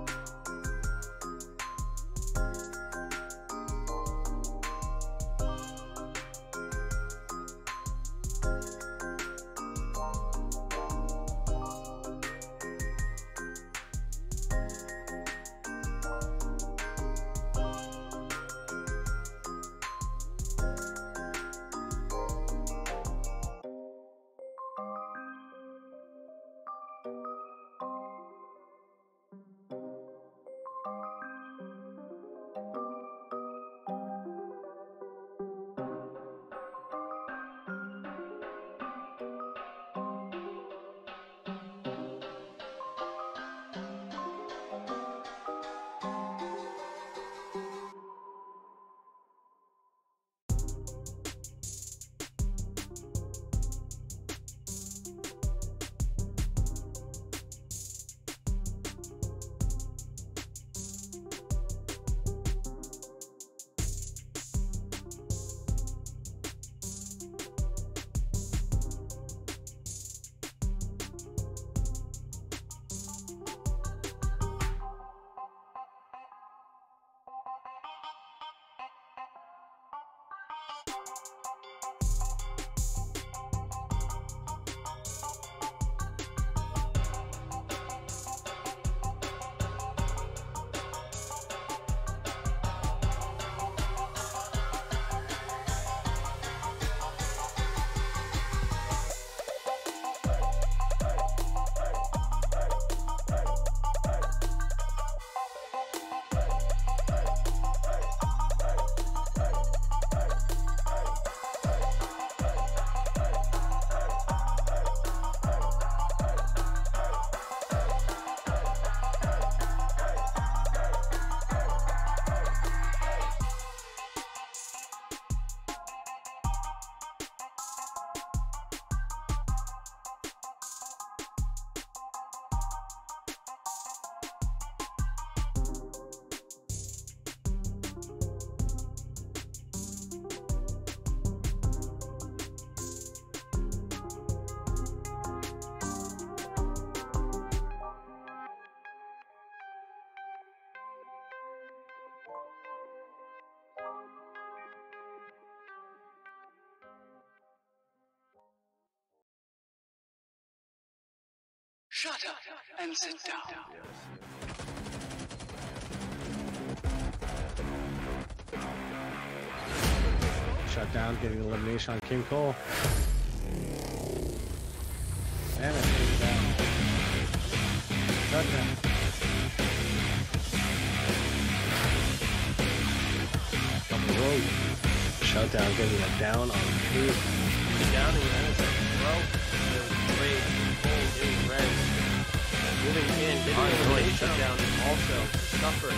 you Shut up and sit down. Shut down, getting elimination on King Cole. Damn it, shut down. Shut down. On the road. Shut down, getting a down on two. Downing Renaissance, Moving in, getting Alright, the really. really shutdown also suffering.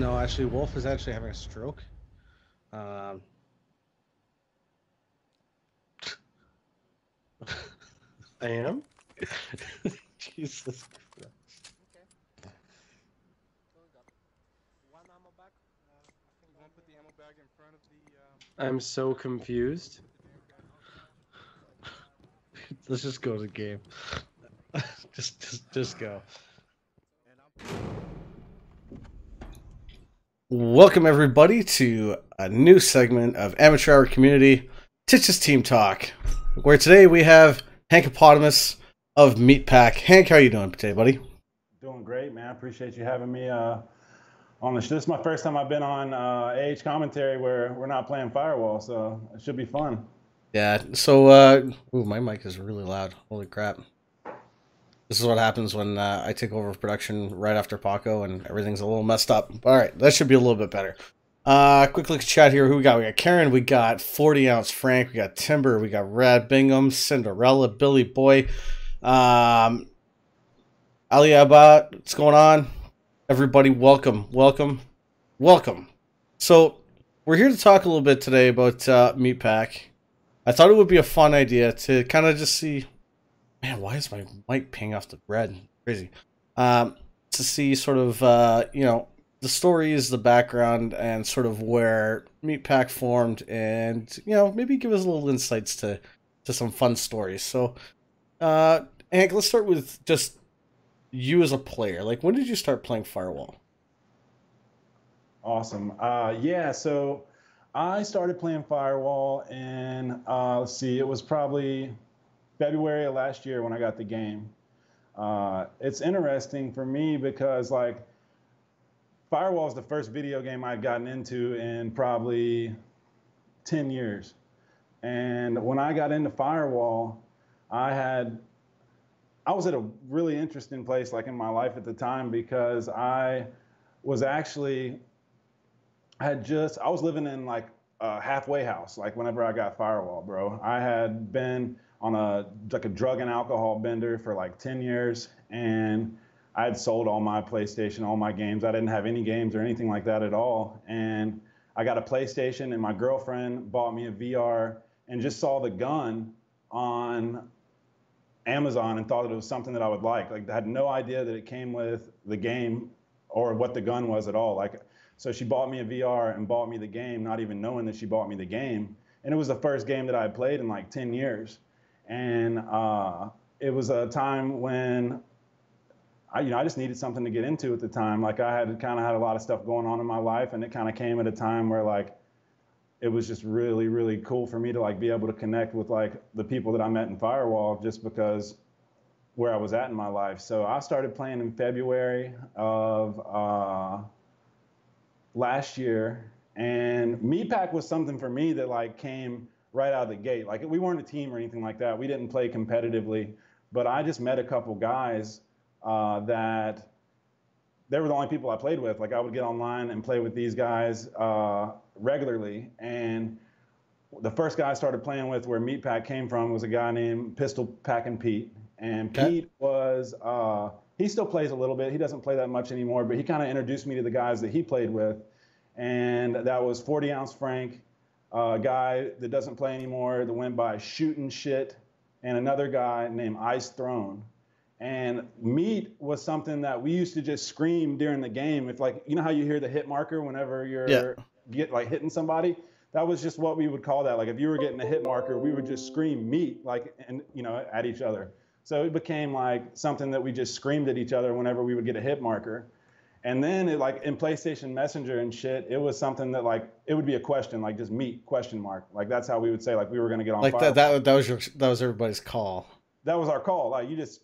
No, actually, Wolf is actually having a stroke. Um, I am. Jesus Christ. One ammo bag. Uh, I think don't put the ammo bag in front of the. Um, I'm so confused. Let's just go to the game. just, just, just go. Welcome everybody to a new segment of Amateur Hour Commentary, Titch's Team Talk, where today we have Hank Hankapotamus of Meat Pack. Hank, how you doing today, buddy? Doing great, man. Appreciate you having me uh, on the show. This is my first time I've been on uh, AH commentary where we're not playing Firewall, so it should be fun. Yeah. So, uh, ooh, my mic is really loud. Holy crap! This is what happens when uh, I take over production right after Paco and everything's a little messed up. All right, that should be a little bit better. Uh, quick look at chat here. Who we got? We got Karen. We got 40 ounce Frank. We got Timber. We got Rad Bingham, Cinderella, Billy Boy, um, Ali Abad. What's going on? Everybody, welcome, welcome, welcome. So, we're here to talk a little bit today about uh, Meat Pack. I thought it would be a fun idea to kind of just see man, why is my mic ping off the red? Crazy. Um, to see sort of uh, you know the stories, the background, and sort of where Meatpack formed, and you know maybe give us a little insights to to some fun stories. So, uh, Hank, let's start with just you as a player. Like, when did you start playing Firewall? Awesome. Uh, yeah, so I started playing Firewall in, uh, let's see, it was probably February of last year when I got the game. Uh, it's interesting for me because, like, Firewall is the first video game I've gotten into in probably 10 years. And when I got into Firewall, I had I was at a really interesting place like in my life at the time because I was actually had just I was living in like a halfway house like whenever I got firewall, bro. I had been on a like a drug and alcohol bender for like 10 years and I had sold all my PlayStation, all my games. I didn't have any games or anything like that at all. And I got a PlayStation and my girlfriend bought me a VR and just saw the gun on Amazon and thought that it was something that I would like. Like I had no idea that it came with the game or what the gun was at all. Like so she bought me a VR and bought me the game, not even knowing that she bought me the game. And it was the first game that I had played in like 10 years. And uh, it was a time when I, you know, I just needed something to get into at the time. Like I had kind of had a lot of stuff going on in my life, and it kind of came at a time where like it was just really, really cool for me to like be able to connect with like the people that I met in Firewall just because where I was at in my life. So I started playing in February of uh, last year, and Meatpack was something for me that like came right out of the gate. Like we weren't a team or anything like that. We didn't play competitively, but I just met a couple guys uh, that they were the only people I played with. Like I would get online and play with these guys uh, regularly. And the first guy I started playing with, where Meatpack came from, was a guy named Pistol Packin' Pete. And. Pete was uh, he still plays a little bit. He doesn't play that much anymore, but he kind of introduced me to the guys that he played with. And that was 40 ounce Frank, a guy that doesn't play anymore that went by shooting shit, and another guy named Ice Throne. And meat was something that we used to just scream during the game. If like you know how you hear the hit marker whenever you're Yeah. get like hitting somebody, that was just what we would call that. Like if you were getting a hit marker, we would just scream meat like and you know at each other. So it became like something that we just screamed at each other whenever we would get a hit marker. And then it like in PlayStation Messenger and shit, it was something that like it would be a question, like just meet question mark. Like that's how we would say like we were gonna get on Like fire. that, that that was your that was everybody's call. that was our call. Like you just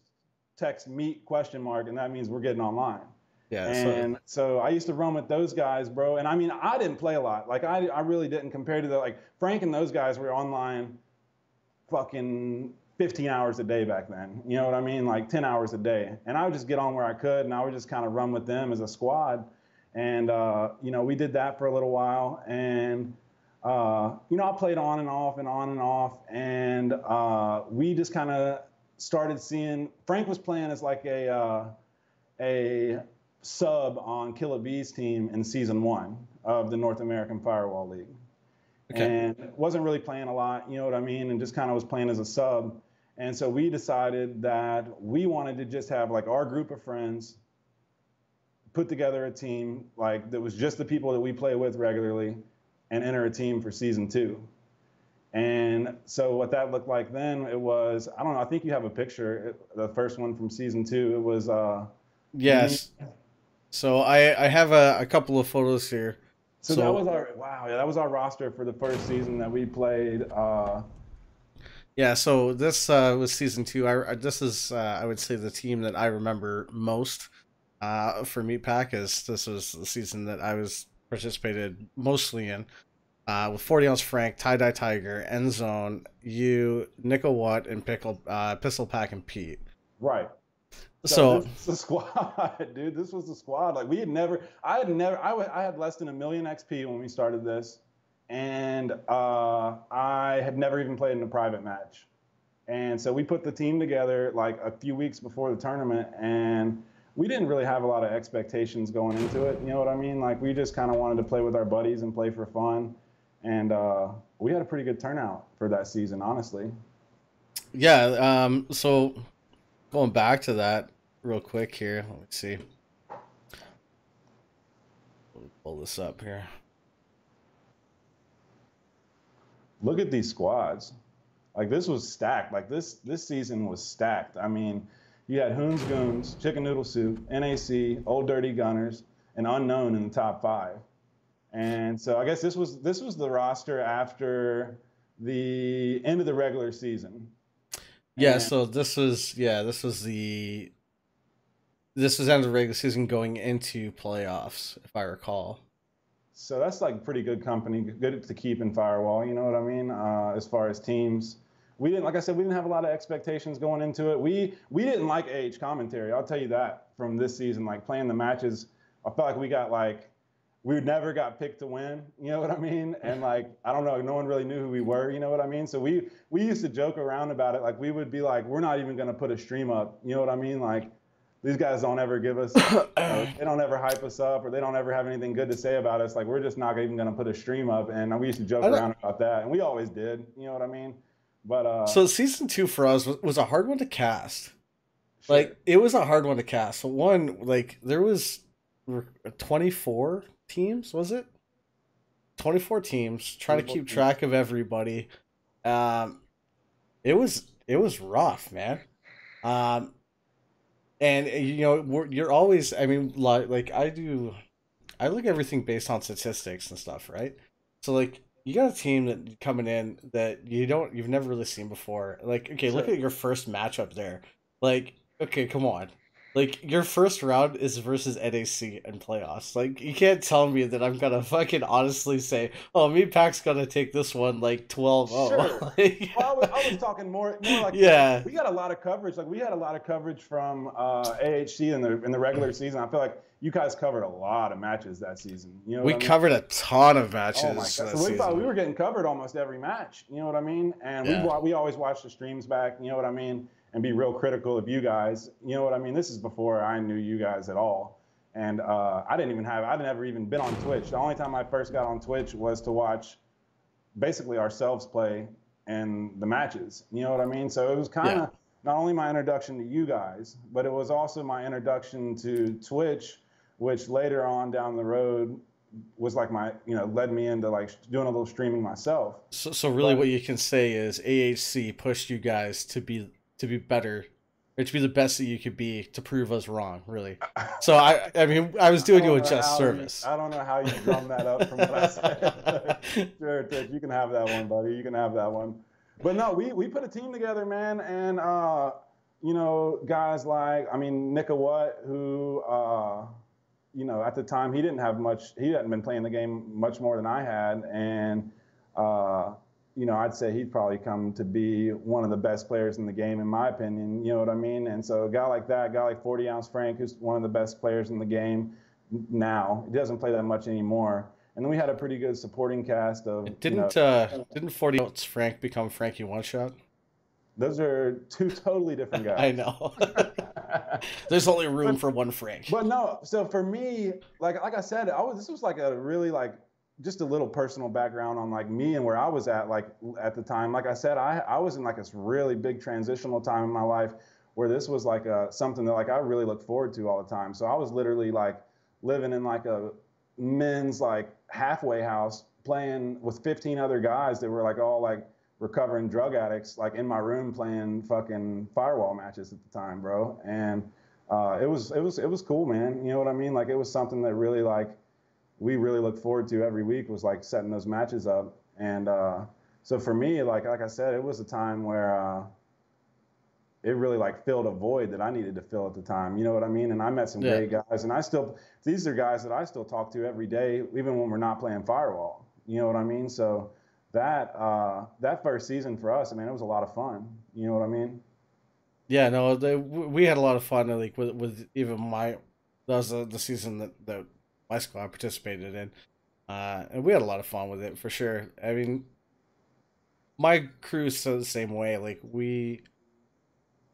text meet question mark, and that means we're getting online. Yeah. So, And so I used to run with those guys, bro. And I mean, I didn't play a lot. Like I, I really didn't compared to the like Frank and those guys were online, fucking 15 hours a day back then. You know what I mean? Like 10 hours a day. And I would just get on where I could, and I would just kind of run with them as a squad. And uh, you know, we did that for a little while, and uh, you know, I played on and off and on and off, and uh, we just kind of started seeing. Frank was playing as like a uh, a sub on Killer Bee's team in season one of the North American Firewall League. Okay. And wasn't really playing a lot, you know what I mean? And just kind of was playing as a sub. And so we decided that we wanted to just have like our group of friends put together a team like that was just the people that we play with regularly and enter a team for season two. And so what that looked like then, it was, I don't know, I think you have a picture, it- the first one from season two. It was, uh, yes. So I I have a, a couple of photos here. So, So- that was our wow, yeah, that was our roster for the first season that we played. Uh, Yeah, so this uh, was season two. I, I- this is, uh, I would say, the team that I remember most uh, for Meatpack, is this was the season that I was participated mostly in. Uh, with 40 ounce Frank, Tie Dye Tiger, End Zone, you, Nico Watt, and Pickle, uh, Pistol Pack, and Pete. right. So, this is the squad, dude. This was the squad. Like we had never, I had never, I wa- I had less than a million XP when we started this, and uh, I had never even played in a private match. And so we put the team together like a few weeks before the tournament, and we didn't really have a lot of expectations going into it. You know what I mean? Like we just kind of wanted to play with our buddies and play for fun, and uh, we had a pretty good turnout for that season, honestly. yeah, um, so Going back to that real quick here. Let me see. Pull this up here. Look at these squads. Like this was stacked. Like this this season was stacked. I mean, you had Hoons Goons, Chicken Noodle Soup, NAC, Old Dirty Gunners, and Unknown in the top five. And so I guess this was this was the roster after the end of the regular season. Yeah, And- so this was yeah, this was the this was end of the regular season going into playoffs, if I recall. So that's like pretty good company, good to keep in Firewall. You know what I mean? Uh, as far as teams, we didn't, like I said, we didn't have a lot of expectations going into it. We we didn't like AH commentary. I'll tell you that from this season, like playing the matches, I felt like we got like we never got picked to win. You know what I mean? And like I don't know, no one really knew who we were. You know what I mean? So we we used to joke around about it. Like we would be like, we're not even gonna put a stream up. You know what I mean? Like these guys don't ever give us, you know, they don't ever hype us up, or they don't ever have anything good to say about us. Like we're just not even gonna put a stream up. And we used to joke around about that, and we always did. You know what I mean? But uh, So season two for us was, was a hard one to cast. sure. Like it was a hard one to cast. So one, like there was twenty four teams, was it? Twenty four teams trying to keep teams. track of everybody. Um, it was it was rough, man. Um, and uh, you know you're always. I mean, like like I do. I look at everything based on statistics and stuff, right? So like you got a team that coming in that you don't you've never really seen before. Like okay, look at your first matchup there. Like okay, come on. Like your first round is versus NAC and playoffs. Like you can't tell me that I'm gonna fucking honestly say, oh, Meatpack's gonna take this one like 12 Sure. Like, Well, I was, I was talking more, more like Yeah. We got a lot of coverage. Like we had a lot of coverage from uh, AHC in the in the regular season. I feel like you guys covered a lot of matches that season. You know, we I mean? covered a ton of matches. Oh my god! So we, thought we were getting covered almost every match. You know what I mean? And Yeah. we we always watch the streams back. You know what I mean? And be real critical of you guys. You know what I mean? This is before I knew you guys at all. And uh, I didn't even have. I'd never even been on Twitch. The only time I first got on Twitch was to watch, basically ourselves play and the matches. You know what I mean? So it was kind of Yeah. not only my introduction to you guys, but it was also my introduction to Twitch, which later on down the road was like my, you know, led me into like doing a little streaming myself. So, so really, But- what you can say is AHC pushed you guys to be to be better, or to be the best that you could be to prove us wrong. Really. So I, I mean, I was doing I you a just service. You, I don't know how you drum that up from what I said. sure, Titch, you can have that one, buddy. You can have that one. But no, we we put a team together, man, and uh, you know, guys like I mean, Nicka What, who uh, you know, at the time he didn't have much. He hadn't been playing the game much more than I had, and uh, you know, I'd say he'd probably come to be one of the best players in the game, in my opinion. You know what I mean? And so a guy like that, a guy like 40 ounce Frank, who's one of the best players in the game now. He doesn't play that much anymore. And then we had a pretty good supporting cast of. you Didn't know, uh didn't forty ounce Frank become Frankie One Shot? those are two totally different guys. I know. There's only room for one Frank. But no, so for me, like like I said, I was this was like a really like just a little personal background on like me and where I was at like at the time. Like I said, I I was in like this really big transitional time in my life where this was like a something that like I really look forward to all the time. So I was literally like living in like a men's like halfway house playing with 15 other guys that were like all like recovering drug addicts like in my room playing fucking firewall matches at the time bro and uh, it was it was it was cool man you know what i mean like it was something that really like we really looked forward to every week was like setting those matches up and uh, so for me like like i said it was a time where uh, it really like filled a void that i needed to fill at the time you know what i mean and i met some Yeah. great guys and i still these are guys that i still talk to every day even when we're not playing firewall you know what i mean so that uh, that first season for us, I mean, it was a lot of fun. You know what I mean? Yeah, no, they, we had a lot of fun. Like with with even my that was the, the season that, that my squad participated in, uh, and we had a lot of fun with it for sure. I mean, my crew's the same way. Like we,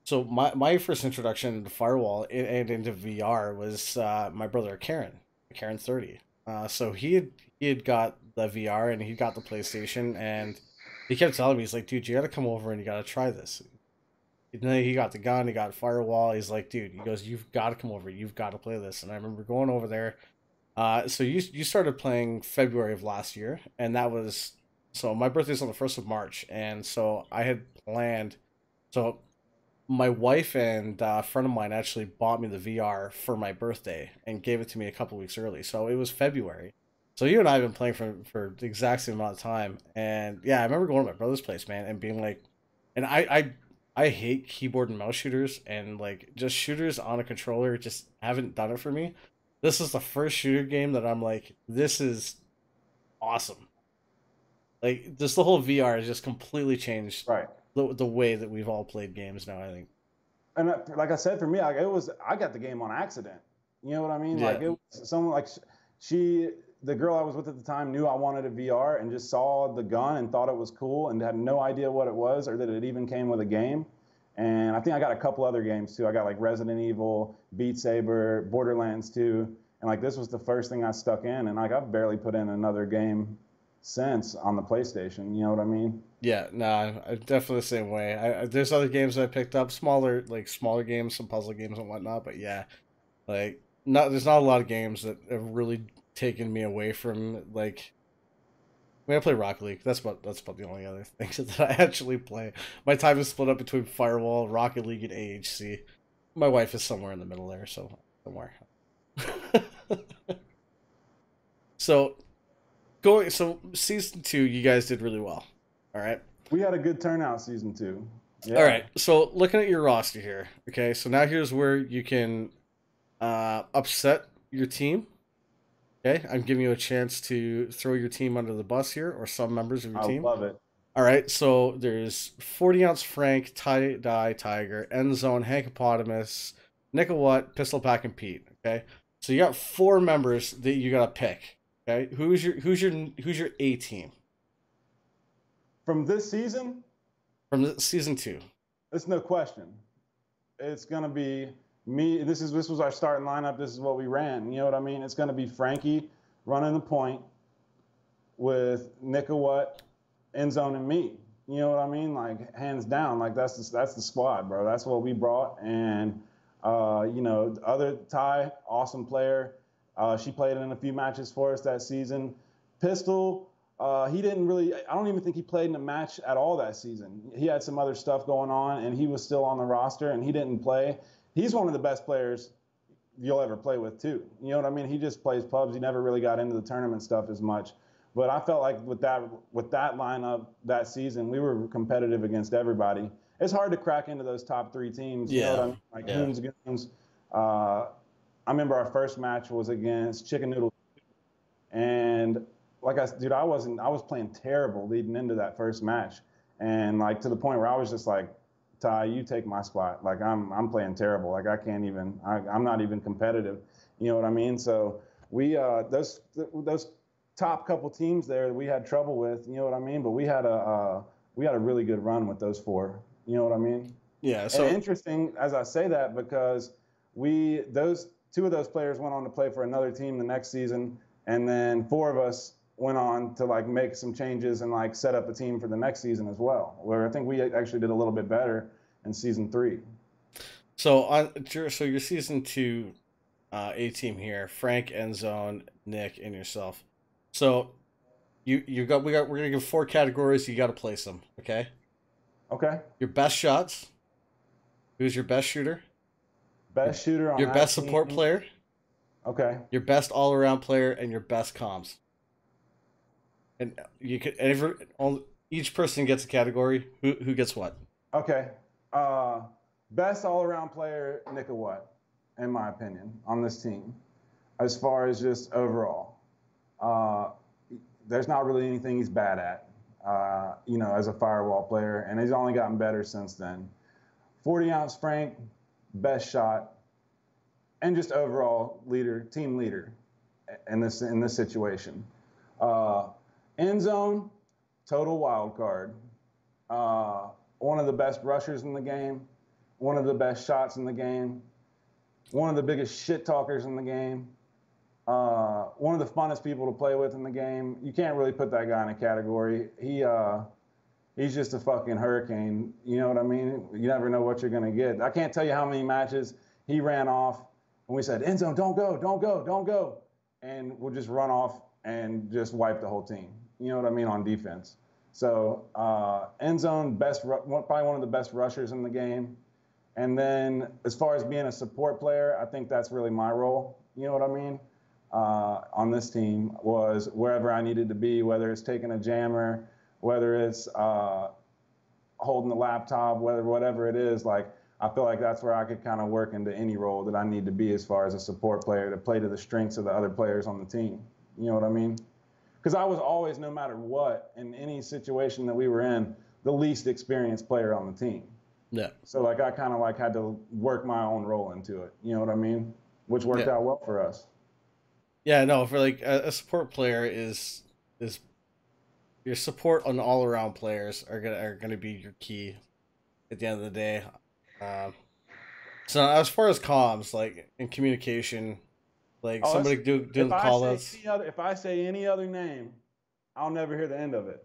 so my my first introduction into firewall and, and into VR was uh, my brother Karen, Karen thirty. Uh, so he had he had got the VR and he got the PlayStation and he kept telling me he's like, dude, you got to come over and you got to try this and then he got the gun, he got firewall. He's like, dude, he goes, you've got to come over, you've got to play this. And I remember going over there. Uh, so you you started playing February of last year, and that was so my birthday's on the first of March, and so I had planned. So my wife and uh, a friend of mine actually bought me the VR for my birthday and gave it to me a couple weeks early. So it was February. So you and I have been playing for for the exact same amount of time, and yeah, I remember going to my brother's place, man, and being like, and I I I hate keyboard and mouse shooters, and like just shooters on a controller just haven't done it for me. This is the first shooter game that I'm like, this is awesome. Like just the whole VR has just completely changed Right. the, the way that we've all played games now. I think. and uh, like I said, for me, like it was, I got the game on accident. You know what I mean? Like it was someone like she, the girl I was with at the time, knew I wanted a VR and just saw the gun and thought it was cool and had no idea what it was or that it even came with a game. And I think I got a couple other games too. I got like Resident Evil, Beat Saber, Borderlands 2, and like this was the first thing I stuck in, and like I've barely put in another game since on the PlayStation. You know what I mean? Yeah, no, I'm definitely the same way. I, there's other games I picked up, smaller like smaller games, some puzzle games and whatnot. But yeah, like not there's not a lot of games that have really taken me away from like. I mean, I play Rocket League. That's about that's about the only other things that I actually play. My time is split up between Firewall, Rocket League, and AHC. My wife is somewhere in the middle there, so don't worry. so, going so season two, you guys did really well. All right. We had a good turnout season two. Yeah. All right. So looking at your roster here, okay. So now here's where you can uh, upset your team. Okay, I'm giving you a chance to throw your team under the bus here, or some members of your team. I love it. All right. So there's 40 ounce Frank, tie dye Tiger, end zone Hankapotamus, Nickel What, Pistol Pack, and Pete. Okay. So you got four members that you got to pick. Okay. Who's your who's your who's your A team From this season, from the, season two? It's no question. It's gonna be me. This is this was our starting lineup. This is what we ran. You know what I mean? It's gonna be Frankie running the point with Nicowat, end zone, and me. You know what I mean? Like hands down. Like that's the, that's the squad, bro. That's what we brought. And uh, you know, other Ty, awesome player. Uh, she played in a few matches for us that season. Pistol, uh, he didn't really. I don't even think he played in a match at all that season. He had some other stuff going on, and he was still on the roster, and he didn't play. He's one of the best players you'll ever play with too. You know what I mean? He just plays pubs. He never really got into the tournament stuff as much. But I felt like with that with that lineup that season, we were competitive against everybody. It's hard to crack into those top three teams. You know what I Yeah. mean? Like Yeah. Goons. Uh, I remember our first match was against Chicken Noodle, and like I dude, I wasn't. I was playing terrible leading into that first match, and like to the point where I was just like, Ty, you take my spot. Like I'm I'm playing terrible. Like I can't even. I, I'm not even competitive. You know what I mean? So we uh, those those top couple teams there we had trouble with. You know what I mean? But we had a uh, we had a really good run with those four. You know what I mean? Yeah. So and interesting as I say that because we those two of those players went on to play for another team the next season, and then four of us went on to like make some changes and like set up a team for the next season as well. Where I think we actually did a little bit better in season three. So on so your season two uh, A team here, Frank, Endzone, Nick, and yourself. So you you got we got we're gonna give four categories. You got to place them. Okay. Okay, Your best shots. Who's your best shooter? best shooter on Your best support team. player. Okay, Your best all around player, and your best comms. And you could every all, each person gets a category. Who who gets what? okay. Uh, best all-around player, Nicowat, in my opinion, on this team, as far as just overall. Uh, there's not really anything he's bad at, uh, you know, as a firewall player, and he's only gotten better since then. 40 ounce Frank, best shot, and just overall leader, team leader in this in this situation. Uh, end zone, total wild card. Uh, one of the best rushers in the game, one of the best shots in the game, one of the biggest shit talkers in the game, uh, one of the funnest people to play with in the game. You can't really put that guy in a category. He uh, he's just a fucking hurricane. You know what I mean? You never know what you're gonna get. I can't tell you how many matches he ran off and we said, end zone, don't go, don't go, don't go. And we'll just run off and just wipe the whole team. You know what I mean on defense. So uh, end zone, best, probably one of the best rushers in the game. And then as far as being a support player, I think that's really my role. You know what I mean? Uh, on this team was wherever I needed to be, whether it's taking a jammer, whether it's uh, holding the laptop, whether whatever it is. Like I feel like that's where I could kind of work into any role that I need to be as far as a support player to play to the strengths of the other players on the team. You know what I mean? Because I was always, no matter what, in any situation that we were in, the least experienced player on the team. Yeah. So like I kind of like had to work my own role into it. You know what I mean? Which worked Yeah. out well for us. Yeah, no, for like a, support player is is your support on all around players are gonna are gonna be your key at the end of the day. Um, so as far as comms, like in communication, like Oh, somebody do doing if the call outs. other, if I say any other name, I'll never hear the end of it.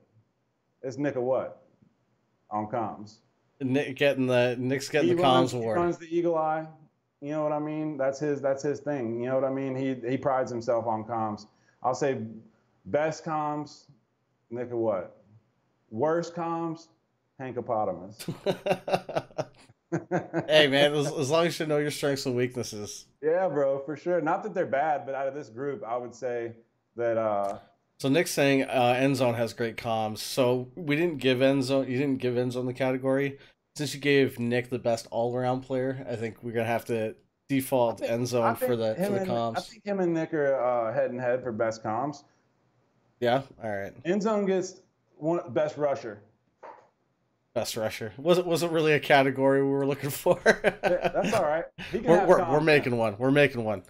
It's Nick of what? On comms. Nick getting the Nick's getting he the comms he award. runs the Eagle Eye. You know what I mean? That's his. That's his thing. You know what I mean? He he prides himself on comms. I'll say best comms, Nick of what? Worst comms, Hank Hankapotamus. hey man, as, as long as you know your strengths and weaknesses. Yeah, bro, for sure. Not that they're bad, but out of this group, I would say that uh, So Nick's saying uh, Endzone has great comms. So we didn't give Endzone. You didn't give Endzone the category since you gave Nick the best all around player. I think we're gonna have to default I Endzone for the for the and- I think him and Nick are uh, head and head for best comms. Yeah. All right. Endzone gets one best rusher. Best rusher. Was it wasn't really a category we were looking for. That's all right. We're we're, we're making one. We're making one.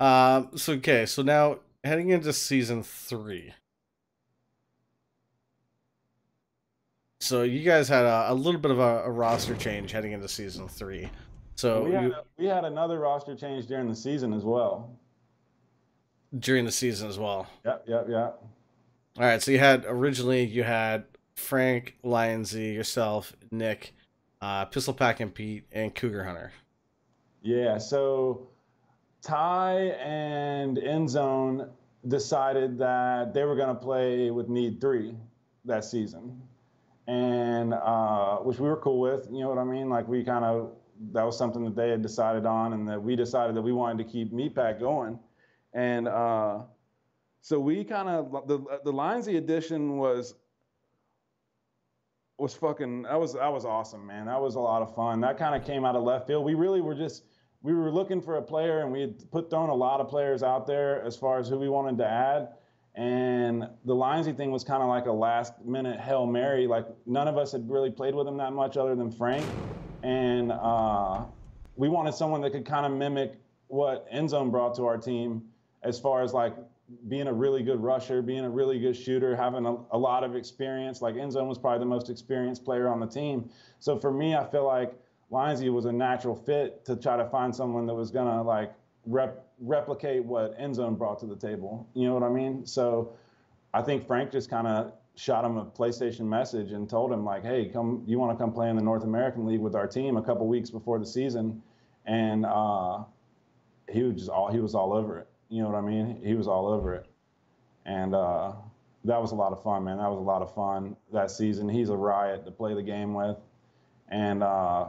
Um. So okay. So now heading into season three. So you guys had a, a little bit of a, a roster change heading into season three. So we, had, you, we had another roster change during the season as well. during the season as well. Yep, yep, yep. All right. So you had originally you had Frank, Lionsy, yourself, Nick, uh, Pistol Pack and Pete, and Cougar Hunter. Yeah, so Ty and Endzone decided that they were going to play with Need 3 that season. And uh, which we were cool with, you know what I mean? Like we kind of that was something that they had decided on, and that we decided that we wanted to keep Meatpack going. And uh, so we kind of the the Lionsy edition was was fucking that was that was awesome, man. That was a lot of fun. That kind of came out of left field. We really were just we were looking for a player, and we had put thrown a lot of players out there as far as who we wanted to add. And the Lionsy thing was kind of like a last minute hail mary. Like none of us had really played with him that much, other than Frank. And uh, we wanted someone that could kind of mimic what Endzone brought to our team, as far as like being a really good rusher, being a really good shooter, having a, a lot of experience. Like Endzone was probably the most experienced player on the team. So for me, I feel like Lionsy was a natural fit to try to find someone that was gonna like rep, replicate what Endzone brought to the table. You know what I mean? So I think Frank just kind of shot him a PlayStation message and told him like, "Hey, come, you want to come play in the North American League with our team a couple weeks before the season?" And uh, he was just all he was all over it. You know what I mean? He was all over it, and uh, that was a lot of fun, man. That was a lot of fun that season. He's a riot to play the game with, and uh,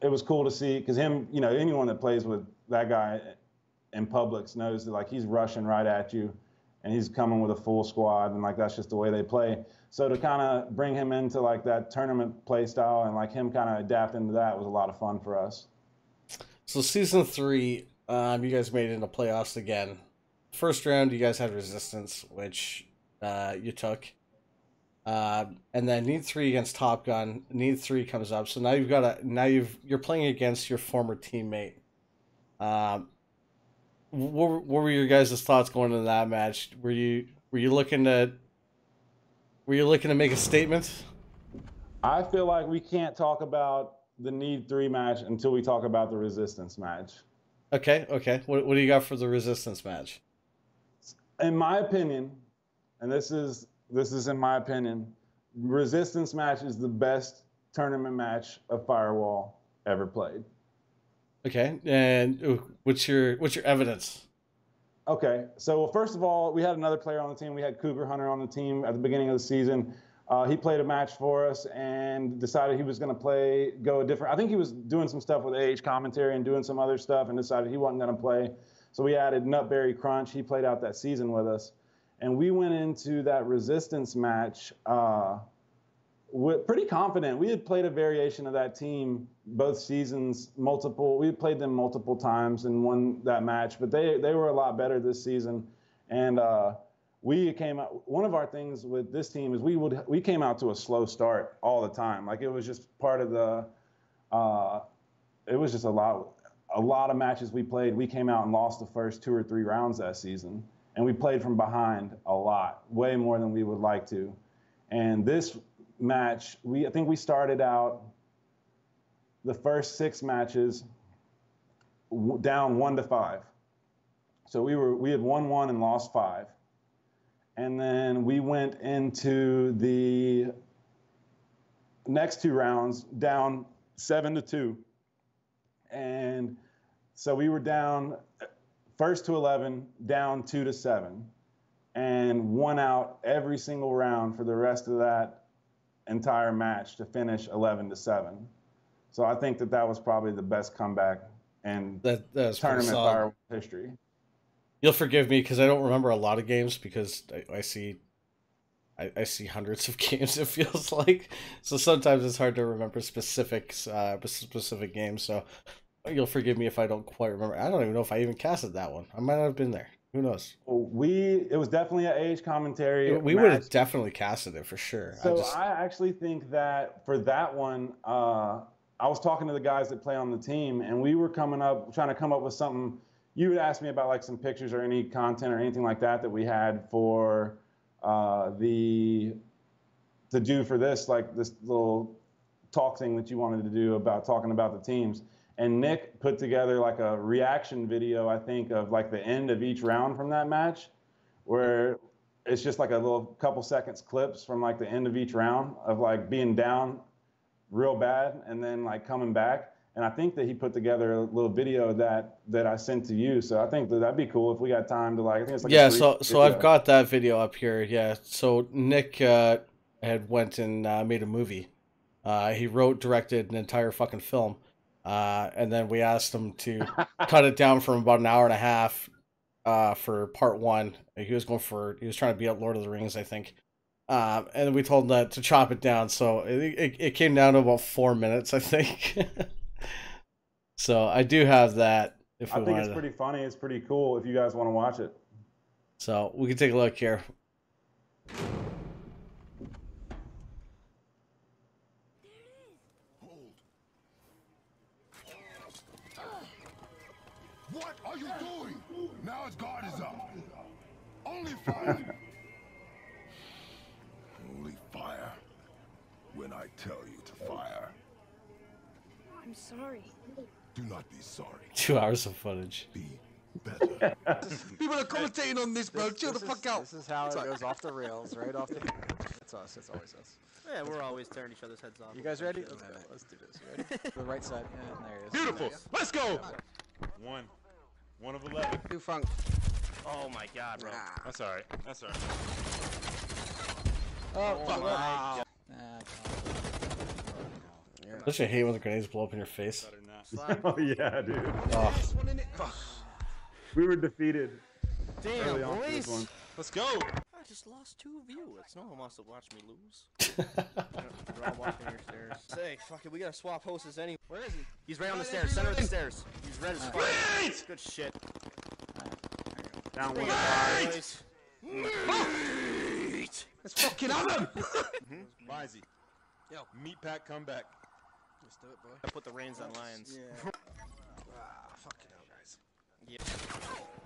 it was cool to see because him, you know, anyone that plays with that guy in Publix knows that like he's rushing right at you, and he's coming with a full squad, and like that's just the way they play. So to kind of bring him into like that tournament play style and like him kind of adapt into that was a lot of fun for us. So season three, um, you guys made it into playoffs again. First round, you guys had resistance, which uh, you took, uh, and then need three against Top Gun. Need three comes up, so now you've got a now you've you're playing against your former teammate. Um, what, what were your guys' thoughts going into that match? Were you were you looking to were you looking to make a statement? I feel like we can't talk about the need three match until we talk about the resistance match. Okay, okay. What what do you got for the resistance match? in my opinion, and this is this is in my opinion, resistance match is the best tournament match of Firewall ever played. Okay, and what's your what's your evidence? Okay, so well, first of all, we had another player on the team. We had Cougar Hunter on the team at the beginning of the season. Uh, he played a match for us and decided he was going to play, go a different. I think he was doing some stuff with AH commentary and doing some other stuff, and decided he wasn't going to play. So we added Nutberry Crunch. He played out that season with us, and we went into that resistance match uh, with, pretty confident. We had played a variation of that team both seasons, multiple. We had played them multiple times and won that match, but they they were a lot better this season, and. Uh, we came out one of our things with this team is we would we came out to a slow start all the time. Like it was just part of the uh, it was just a lot a lot of matches we played. We came out and lost the first two or three rounds that season and we played from behind a lot way more than we would like to. And this match we i think we started out the first six matches down one to five. So we were we had won one and lost five and then we went into the next two rounds down seven to two. And so we were down first to 11, down two to seven, and won out every single round for the rest of that entire match to finish 11 to seven. So I think that that was probably the best comeback in That tournament solid. fire history. You'll forgive me because I don't remember a lot of games because I, I see, I, I see hundreds of games. It feels like so sometimes it's hard to remember specifics, uh, specific games. So you'll forgive me if I don't quite remember. I don't even know if I even casted that one. I might not have been there. Who knows? We it was definitely an age commentary. We would have definitely casted it for sure. So I just, I actually think that for that one, uh, I was talking to the guys that play on the team, and we were coming up, trying to come up with something. You would ask me about like some pictures or any content or anything like that that we had for uh, the to do for this, like this little talk thing that you wanted to do about talking about the teams. And Nick put together like a reaction video, I think, of like the end of each round from that match, where it's just like a little couple seconds clips from like the end of each round of like being down real bad and then like coming back. And I think that he put together a little video that that I sent to you. So I think that that'd be cool if we got time to like. I think it's like yeah. So so video. I've got that video up here. Yeah. So Nick uh, had went and uh, made a movie. Uh, he wrote, directed an entire fucking film, uh, and then we asked him to cut it down from about an hour and a half uh, for part one. He was going for he was trying to be at Lord of the Rings, I think. Um, and we told him that to chop it down, so it, it, it came down to about four minutes, I think. so I do have that. If I think it's to- pretty funny. It's pretty cool if you guys want to watch it. So we can take a look here. What are you doing? Now his guard is up. Only fire. Only fire. When I tell you to fire, I'm sorry. do not be sorry. Two hours of footage. Be better. People are commentating on this, bro. Chill the This fuck is- out. This is how it Sorry. goes off the rails, right off the. It's us. It's always us. Yeah, we're always tearing each other's heads off. You guys ready? Let's go. Let's do this. You ready? the right side. And there he is. Beautiful. Let's go. One. One of eleven. Do funk. Oh my god, bro. That's alright. That's alright. Oh, Oh my Nah, Don't you hate when the grenades blow up in your face? Oh yeah, dude. Oh, We were defeated Damn, early on for this boys. one. Let's go. I just lost two viewers. No one wants to watch me lose. They're all walking your stairs. Say, fuck it, we gotta swap hosts anyway. Where is he? He's right on the stairs, center of the stairs. He's red as fuck. Good shit. Down Bring one. it back. Let's fucking have him. Wisey. Yo. Meatpack comeback. Let's do it, boy. I put the reins on Lions. Yeah. ah, fucking hell, guys. Yeah.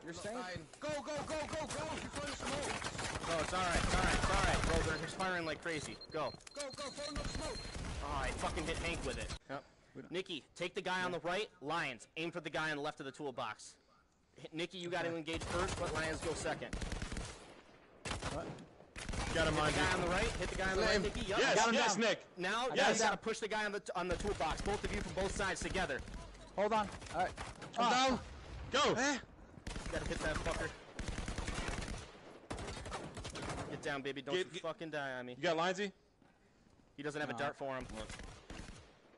You're staying. Go, go, go, go, go. You're throwing smoke. Oh, it's alright, it's alright, it's alright, bro. They're firing like crazy. Go. Go, go, throw no smoke. Oh, I fucking hit Hank with it. Yep. Nikki, take the guy on the right. Lions, aim for the guy on the left of the toolbox. Nikki, you got to engage first. Let Lions go second. What? Got him, Hit mind the guy on the right. Hit the guy on the Let right, him- Nicky. Yup, Yes, got him yes, down. Nick. Now, now Yes. you gotta push the guy on the on the toolbox. Both of you from both sides together. Hold on. All right. I'm down. Go. Eh? Gotta hit that fucker. Get down, baby. Don't Get- you get- fucking die on me. You got Lindsay? He doesn't have a dart for him.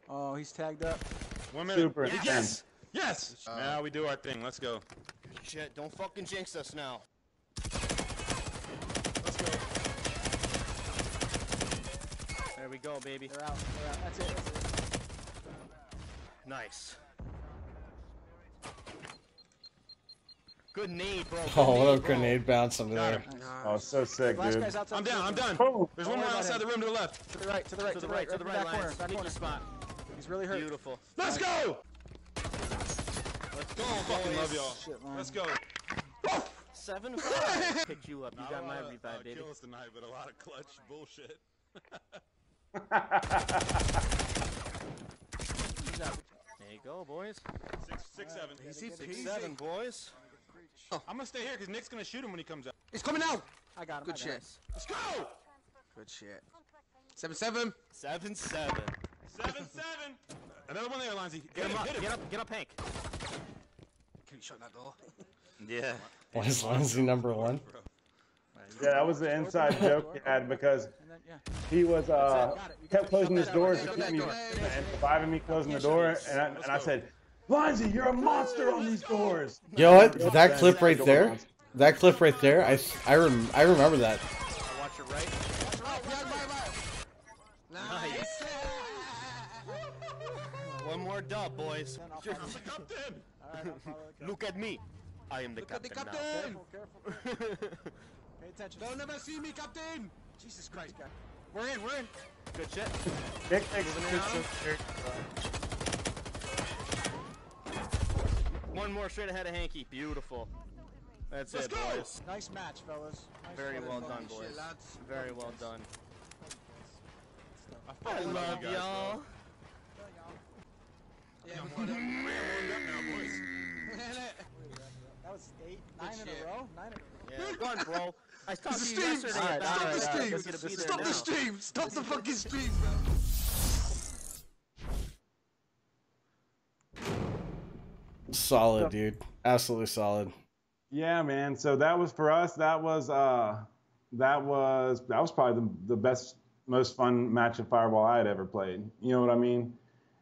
Oh, he's tagged up. One minute. Super Yes. intense. Yes. Uh, now we do our thing. Let's go. Shit, don't fucking jinx us now. Let's go. There we go, baby. They're out. They're out. That's it. That's it. Nice. Good nade, bro. Good Oh, what a bro. grenade bounce under there. him. Oh, so sick, dude. outside. I'm down. I'm done. Boom. There's one more outside him. the room to the left. To the right. To the right. To the right, to the right, back corner. Back corner. spot. He's really hurt. Beautiful. Let's go. Let's go, Fucking love y'all. Let's go. Seven five. Picked you up. You Not got my revive, uh, baby. kills tonight, but a lot of clutch bullshit. There you go, boys. Six, six, seven. Easy Six peasy. seven, boys. I'm gonna stay here because Nick's gonna shoot him when he comes out. He's coming out. I got him. Good I shit. Let's go. Good shit. Seven seven. Seven seven. Seven, seven. Another one there, Lindsay. Get him up. hit him. Get up. Get up, Hank. Can you shut that door? Yeah. Why is Lindsay number one? Yeah, that was the inside joke he had because And then, yeah. he was uh, it. Kept closing his doors to keep me door. and surviving me closing the door, and I, and I said, Lindsay, you're a monster on these doors. You know what? That clip right there, that clip right there, I I rem- I remember that. Watch your right. Right, right, right, right. Nice. One more dub, boys. Then I'll. Captain. All right. I'll follow the Look at me. I am the Look at the captain now. captain. Careful. Careful. Pay attention. They'll never see me, captain. Jesus Christ. We're in. We're in. Good shit. Nick takes One more straight ahead of Hanky. Beautiful. That's Let's it, go. boys. Nice match, fellas. Nice Very fight. well done, boys. lads. Very well done. I I fucking love you guys, y'all. Yeah, I'm warmed up. I'm up now, boys. That was eight, nine in a row. Nine in a row. Yeah, go on, bro. I talked This to is you Steve. yesterday Alright, about alright, it. alright. You're Steve, gonna be there Stop now. the stream. Stop the fucking stream. bro. Solid, dude. Absolutely solid. Yeah, man. So that was for us. That was uh, that was that was probably the, the best, most fun match of Firewall I had ever played. You know what I mean?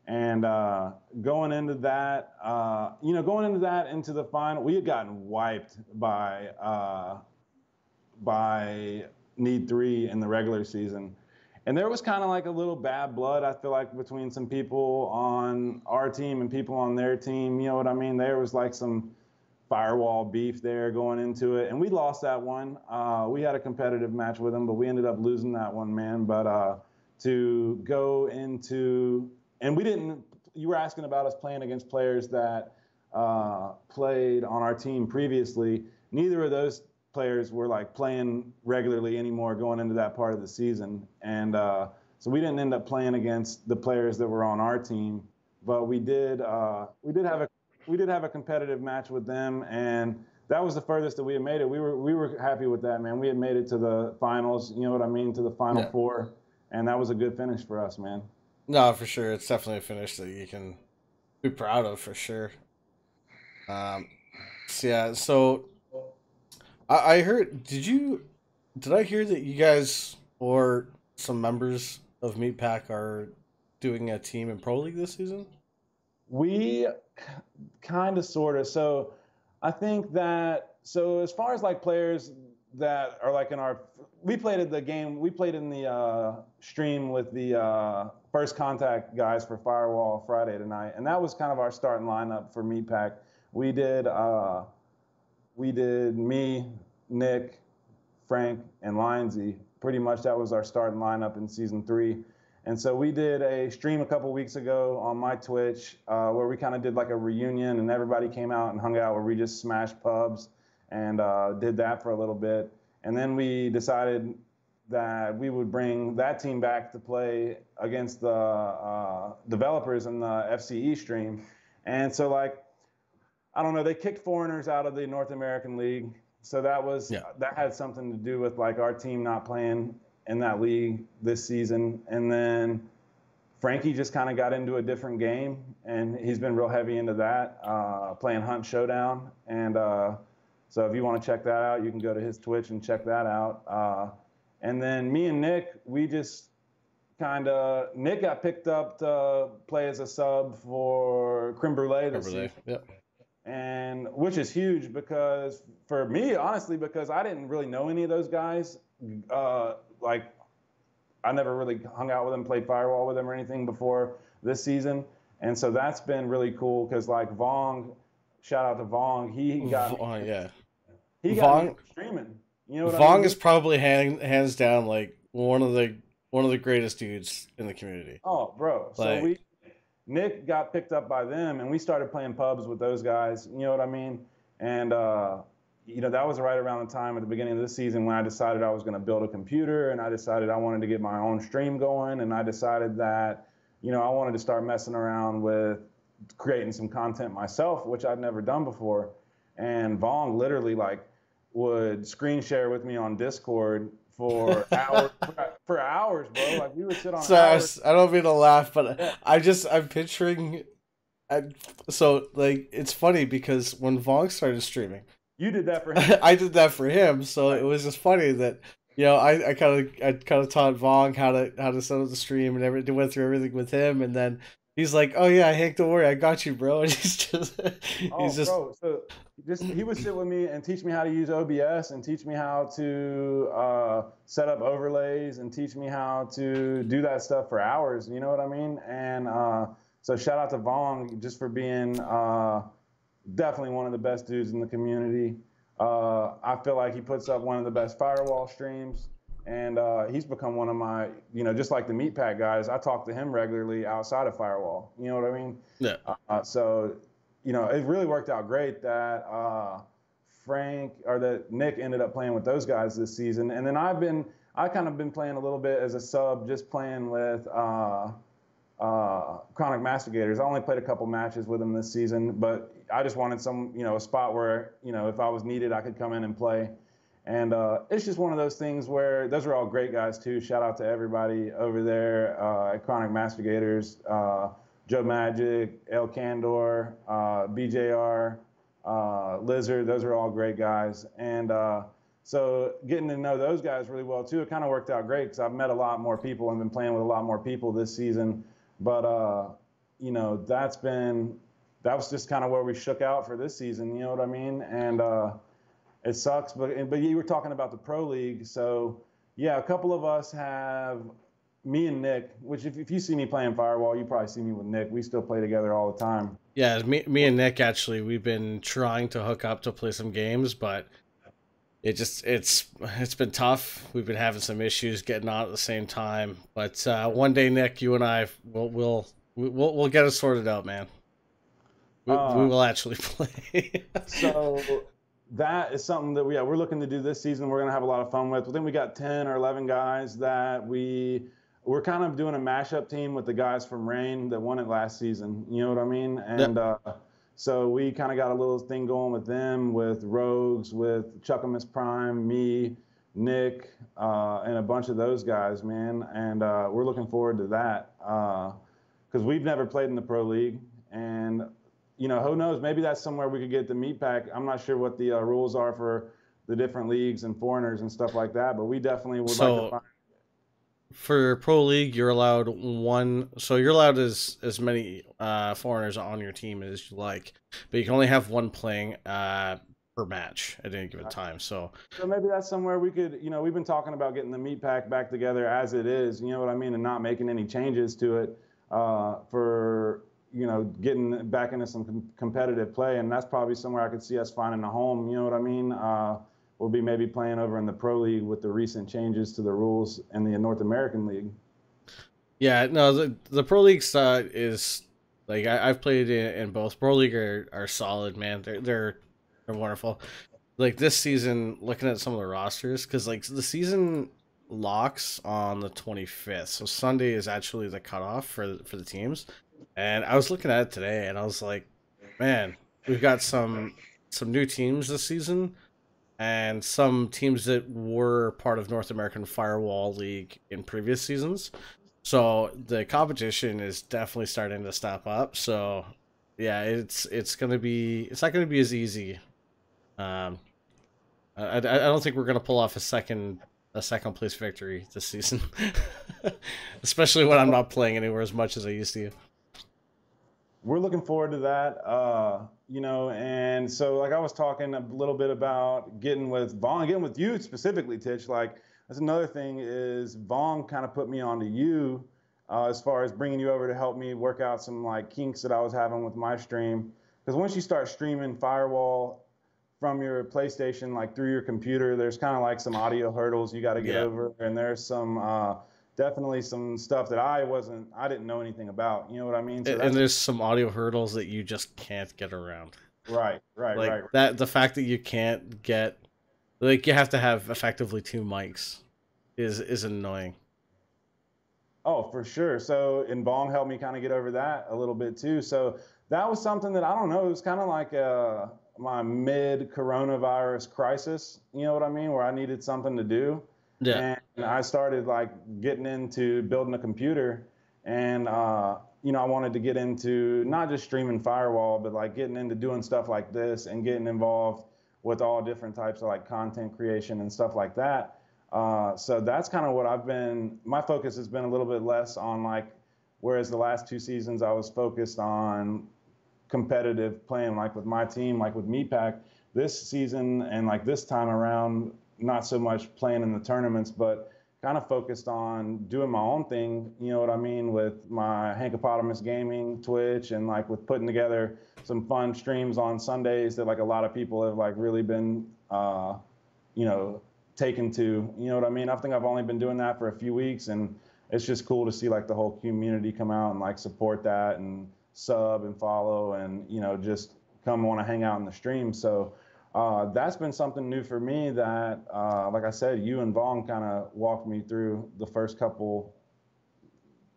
And uh, going into that, uh, you know, going into that into the final, we had gotten wiped by uh, by Need Three in the regular season. And there was kind of like a little bad blood, I feel like, between some people on our team and people on their team. You know what I mean? There was like some firewall beef there going into it, and we lost that one. Uh, we had a competitive match with them, but we ended up losing that one, man. But uh, to go into and we didn't. You were asking about us playing against players that uh, played on our team previously. Neither of those players were like playing regularly anymore going into that part of the season, and uh, so we didn't end up playing against the players that were on our team. But we did. Uh, we did have a we did have a competitive match with them, and that was the furthest that we had made it. We were we were happy with that, man. We had made it to the finals. You know what I mean? To the final Yeah. four, and that was a good finish for us, man. No, for sure. It's definitely a finish that you can be proud of for sure. Um, so yeah, so I, I heard. Did you? Did I hear that you guys or some members of Meatpack are doing a team in Pro League this season? We kind of, sort of. So I think that, so as far as like players that are like in our, we played at the game, we played in the uh, stream with the uh, first contact guys for Firewall Friday tonight. And that was kind of our starting lineup for meatpack We did, uh, we did me, Nick, Frank, and Lindsay. Pretty much that was our starting lineup in season three. And so we did a stream a couple weeks ago on my Twitch uh, where we kind of did like a reunion and everybody came out and hung out where we just smashed pubs and uh, did that for a little bit. And then we decided that we would bring that team back to play against the uh, developers in the FCE stream. And so, like, I don't know, they kicked foreigners out of the North American League. So that was Yeah. that had something to do with like our team not playing in that league this season, and then Frankie just kind of got into a different game, and he's been real heavy into that, uh, playing Hunt Showdown, and uh, so if you want to check that out, you can go to his Twitch and check that out. Uh, and then me and Nick, we just kind of Nick got picked up to play as a sub for Creme Brulee this Overlay. season Yep. And which is huge because for me, honestly, because I didn't really know any of those guys. Uh, like, I never really hung out with them, played firewall with them or anything before this season, and so that's been really cool because like Vong, shout out to Vong, he got Oh yeah. he got me Vong- streaming. You know what I mean? is probably hand, hands down like one of the one of the greatest dudes in the community. Oh, bro. So Like- we Nick got picked up by them and we started playing pubs with those guys, you know what I mean? And uh you know, that was right around the time at the beginning of this season when I decided I was going to build a computer and I decided I wanted to get my own stream going and I decided that you know, I wanted to start messing around with creating some content myself, which I'd never done before. And Vong literally like would screen share with me on Discord for hours for hours, bro. Like we would sit on So I, hours. I don't mean to laugh, but I just I'm picturing. I, so like it's funny because when Vong started streaming, You did that for him. I did that for him. So it was just funny that you know I I kind of I kind of taught Vong how to how to set up the stream and everything. Went through everything with him, and then he's like, "Oh yeah, Hank, don't worry, I got you, bro." And he's just Oh, he's just bro. So just he would sit with me and teach me how to use OBS and teach me how to uh, set up overlays and teach me how to do that stuff for hours. You know what I mean? And uh, so shout out to Vong just for being uh, definitely one of the best dudes in the community. Uh, I feel like he puts up one of the best firewall streams. And uh, he's become one of my, you know, just like the Meatpack guys. I talk to him regularly outside of firewall. You know what I mean? yeah. Uh, so, you know, it really worked out great that uh, Frank or that Nick ended up playing with those guys this season. And then I've been, I kind of been playing a little bit as a sub, just playing with uh, uh, Chronic Mastigators. I only played a couple matches with them this season, but I just wanted some, you know, a spot where, you know, if I was needed, I could come in and play. And uh, it's just one of those things where those are all great guys too. Shout out to everybody over there uh, at Chronic Mastigators, uh, Joe Magic, El Candor, uh, BJR, uh, Lizard. Those are all great guys. And uh, so getting to know those guys really well too, it kind of worked out great because I've met a lot more people and been playing with a lot more people this season. But you know, that's been that was just kind of where we shook out for this season. You know what I mean? And it sucks, but but you were talking about the pro league, so yeah, a couple of us have me and Nick. Which if, if you see me playing Firewall, you probably see me with Nick. We still play together all the time. Yeah, me, me and Nick actually, we've been trying to hook up to play some games, but it just it's it's been tough. We've been having some issues getting on at the same time. But uh, one day, Nick, you and I will will we'll we'll get it sorted out, man. We, Uh, we will actually play. so that is something that we yeah, we're looking to do this season. We're gonna have a lot of fun with. I think we got ten or eleven guys that we we're kind of doing a mashup team with the guys from Rain that won it last season. You know what I mean? And uh, so we kind of got a little thing going with them, with Rogues, with Chuckamus Prime, me, Nick, uh, and a bunch of those guys, man. And uh, we're looking forward to that because we've never played in the pro league, and you know who knows? Maybe that's somewhere we could get the Meatpack. I'm not sure what the uh, rules are for the different leagues and foreigners and stuff like that, but we definitely would like to find. For pro league, you're allowed one. So you're allowed as as many uh, foreigners on your team as you like, but you can only have one playing uh, per match at any given time. So So maybe that's somewhere we could, you know, we've been talking about getting the Meatpack back together as it is, you know what I mean, and not making any changes to it uh, for, you know, getting back into some com- competitive play. And that's probably somewhere I could see us finding a home, you know what I mean? Uh, we'll be maybe playing over in the pro league with the recent changes to the rules in the North American league. Yeah, no, the the pro league side is like I, I've played in, in both. Pro league are, are solid, man. They're they're they're wonderful. Like this season, looking at some of the rosters, because like the season locks on the twenty fifth, so Sunday is actually the cutoff for for the teams. And I was looking at it today, and I was like, man, we've got some some new teams this season, and some teams that were part of North American Firewall League in previous seasons. So the competition is definitely starting to step up. So yeah, it's it's gonna be it's not gonna be as easy. Um, I, I, don't think we're gonna pull off a second a second place victory this season, especially when I'm not playing anywhere as much as I used to. We're looking forward to that. Uh, you know, and so like I was talking a little bit about getting with Vaughn, getting with you specifically, Titch. Like that's another thing is Vaughn kind of put me onto you uh, as far as bringing you over to help me work out some like kinks that I was having with my stream. Because once you start streaming Firewall from your PlayStation, like through your computer, there's kind of like some audio hurdles you got to get Yeah. over, and there's some. Uh, Definitely some stuff that I wasn't, I didn't know anything about. You know what I mean? And, and there's some audio hurdles that you just can't get around. Right, right, like right. that the fact that you can't get like you have to have effectively two mics is is annoying. Oh, for sure. So, and Bong helped me kind of get over that a little bit too. So that was something that I don't know. It was kind of like uh, my mid coronavirus crisis. You know what I mean? Where I needed something to do. Yeah. And I started like getting into building a computer, and uh, you know I wanted to get into not just streaming Firewall, but like getting into doing stuff like this and getting involved with all different types of like content creation and stuff like that. Uh, so that's kind of what I've been. My focus has been a little bit less on like, whereas the last two seasons I was focused on competitive playing like with my team, like with Meatpack. This season and like this time around, not so much playing in the tournaments, but kind of focused on doing my own thing. You know what I mean with my Hankapotamus Gaming, Twitch, and like with putting together some fun streams on Sundays that like a lot of people have like really been, uh, you know, taken to. You know what I mean? I think I've only been doing that for a few weeks, and it's just cool to see like the whole community come out and like support that and sub and follow and you know just come want to hang out in the stream. So uh, that's been something new for me that, uh, like I said, you and Vaughn kind of walked me through the first couple,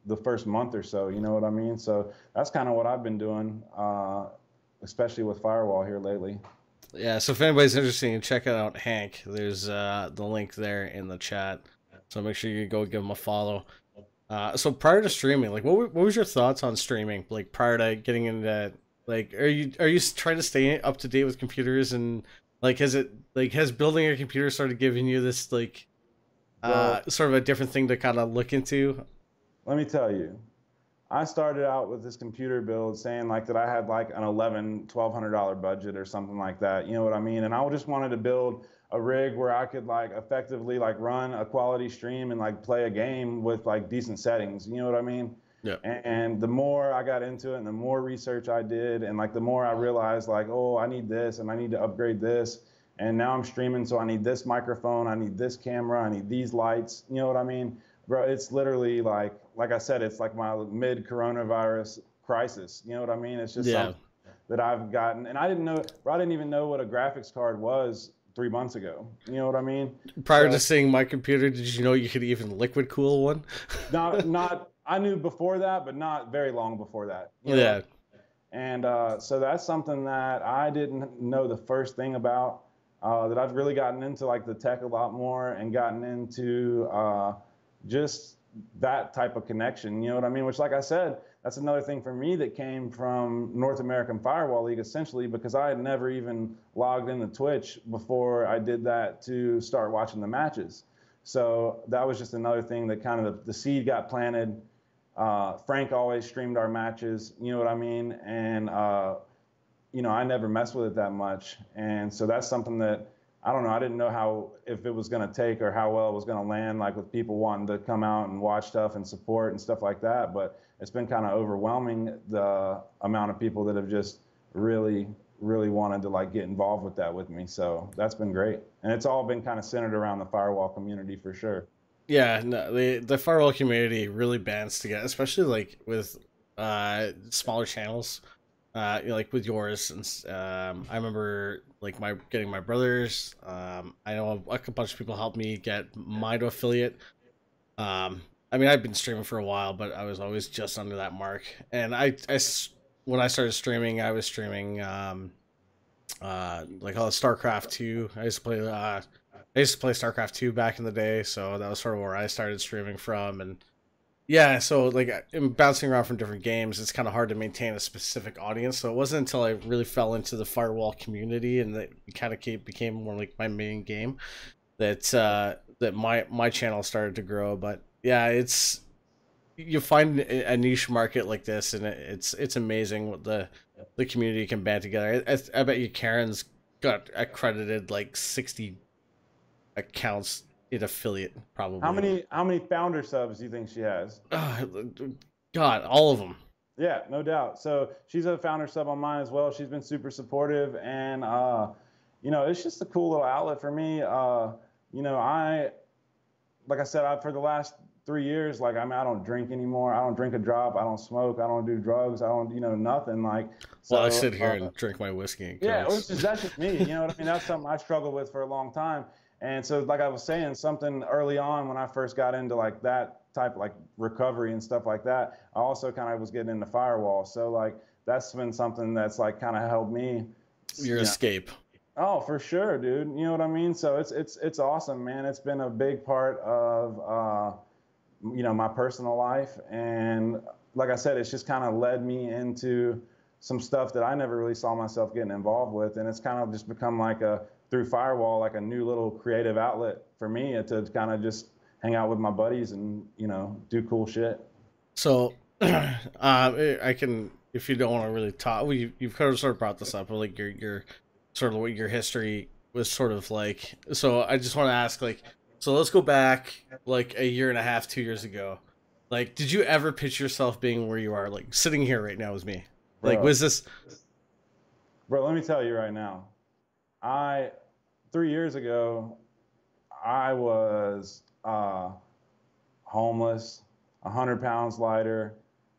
the first month or so. You know what I mean? So that's kind of what I've been doing, uh, especially with Firewall here lately. Yeah, so if anybody's interested in checking out Hank, there's uh, the link there in the chat. So make sure you go give him a follow. Uh, so prior to streaming, like what what was your thoughts on streaming? Like prior to getting into like are you are you trying to stay up to date with computers and like has it like has building a computer started giving you this like uh sort of a different thing to kind of look into? Let me tell you, I started out with this computer build saying like that I had like an eleven, twelve hundred dollar budget or something like that. You know what I mean? And I just wanted to build a rig where I could like effectively like run a quality stream and like play a game with like decent settings. You know what I mean? Yeah. And the more I got into it and the more research I did and like the more I realized like, oh, I need this and I need to upgrade this. And now I'm streaming, so I need this microphone, I need this camera, I need these lights. You know what I mean? Bro, it's literally like like I said, it's like my mid coronavirus crisis. You know what I mean? It's just Yeah. something that I've gotten and I didn't know bro, I didn't even know what a graphics card was three months ago. You know what I mean? Prior So- to seeing my computer, did you know you could even liquid cool one? not not I knew before that, but not very long before that. you know? yeah. And uh, so that's something that I didn't know the first thing about. Uh, that I've really gotten into like the tech a lot more and gotten into uh, just that type of connection. You know what I mean? Which, like I said, that's another thing for me that came from North American Firewall League essentially because I had never even logged into Twitch before I did that to start watching the matches. So that was just another thing that kind of the, the seed got planted. Uh, Frank always streamed our matches, you know what I mean? And, uh, you know, I never messed with it that much. And so that's something that I don't know. I didn't know how, if it was going to take or how well it was going to land, like with people wanting to come out and watch stuff and support and stuff like that. But it's been kind of overwhelming the amount of people that have just really, really wanted to like get involved with that with me. So that's been great. And it's all been kind of centered around the firewall community for sure. Yeah, no, the the firewall community really bands together, especially like with uh smaller channels, uh you know, like with yours. And um, I remember like my getting my brothers. Um, I know a, a bunch of people helped me get mine to affiliate. Um, I mean, I've been streaming for a while, but I was always just under that mark. And I, I when I started streaming, I was streaming um uh, like all StarCraft two. I used to play. Uh, I used to play StarCraft two back in the day, so that was sort of where I started streaming from, and yeah, so like bouncing around from different games. It's kind of hard to maintain a specific audience. So it wasn't until I really fell into the firewall community and that kind of became more like my main game that uh, that my my channel started to grow. But yeah, it's you find a niche market like this, and it's it's amazing what the the community can band together. I, I bet you Karen's got accredited like sixty accounts in affiliate probably. How many how many founder subs do you think she has? Uh, God, all of them. Yeah, no doubt. So she's a founder sub on mine as well. She's been super supportive, and uh, you know, it's just a cool little outlet for me. Uh, you know, I, like I said, I, for the last three years, like I mean, I don't drink anymore. I don't drink a drop. I don't smoke. I don't do drugs. I don't, you know, nothing. Like, so, well, I sit here uh, and drink my whiskey. And yeah, which is that's just me. You know what I mean? That's something I struggled with for a long time. And so, like I was saying, something early on when I first got into like that type of like recovery and stuff like that, I also kind of was getting into firewall. So like that's been something that's like kind of helped me. Your you escape. Oh, for sure, dude. You know what I mean? So it's it's it's awesome, man. It's been a big part of uh, you know my personal life, and like I said, it's just kind of led me into some stuff that I never really saw myself getting involved with, and it's kind of just become like a through Firewall like a new little creative outlet for me to kind of just hang out with my buddies and you know do cool shit. So, uh, I can if you don't want to really talk, well, you, you've kind of sort of brought this up, but like your your sort of what your history was sort of like. So I just want to ask like, so let's go back like a year and a half, two years ago. Like, did you ever picture yourself being where you are, like sitting here right now with me? Like, bro, was this? Bro, let me tell you right now. I three years ago, I was uh, homeless, hundred pounds lighter,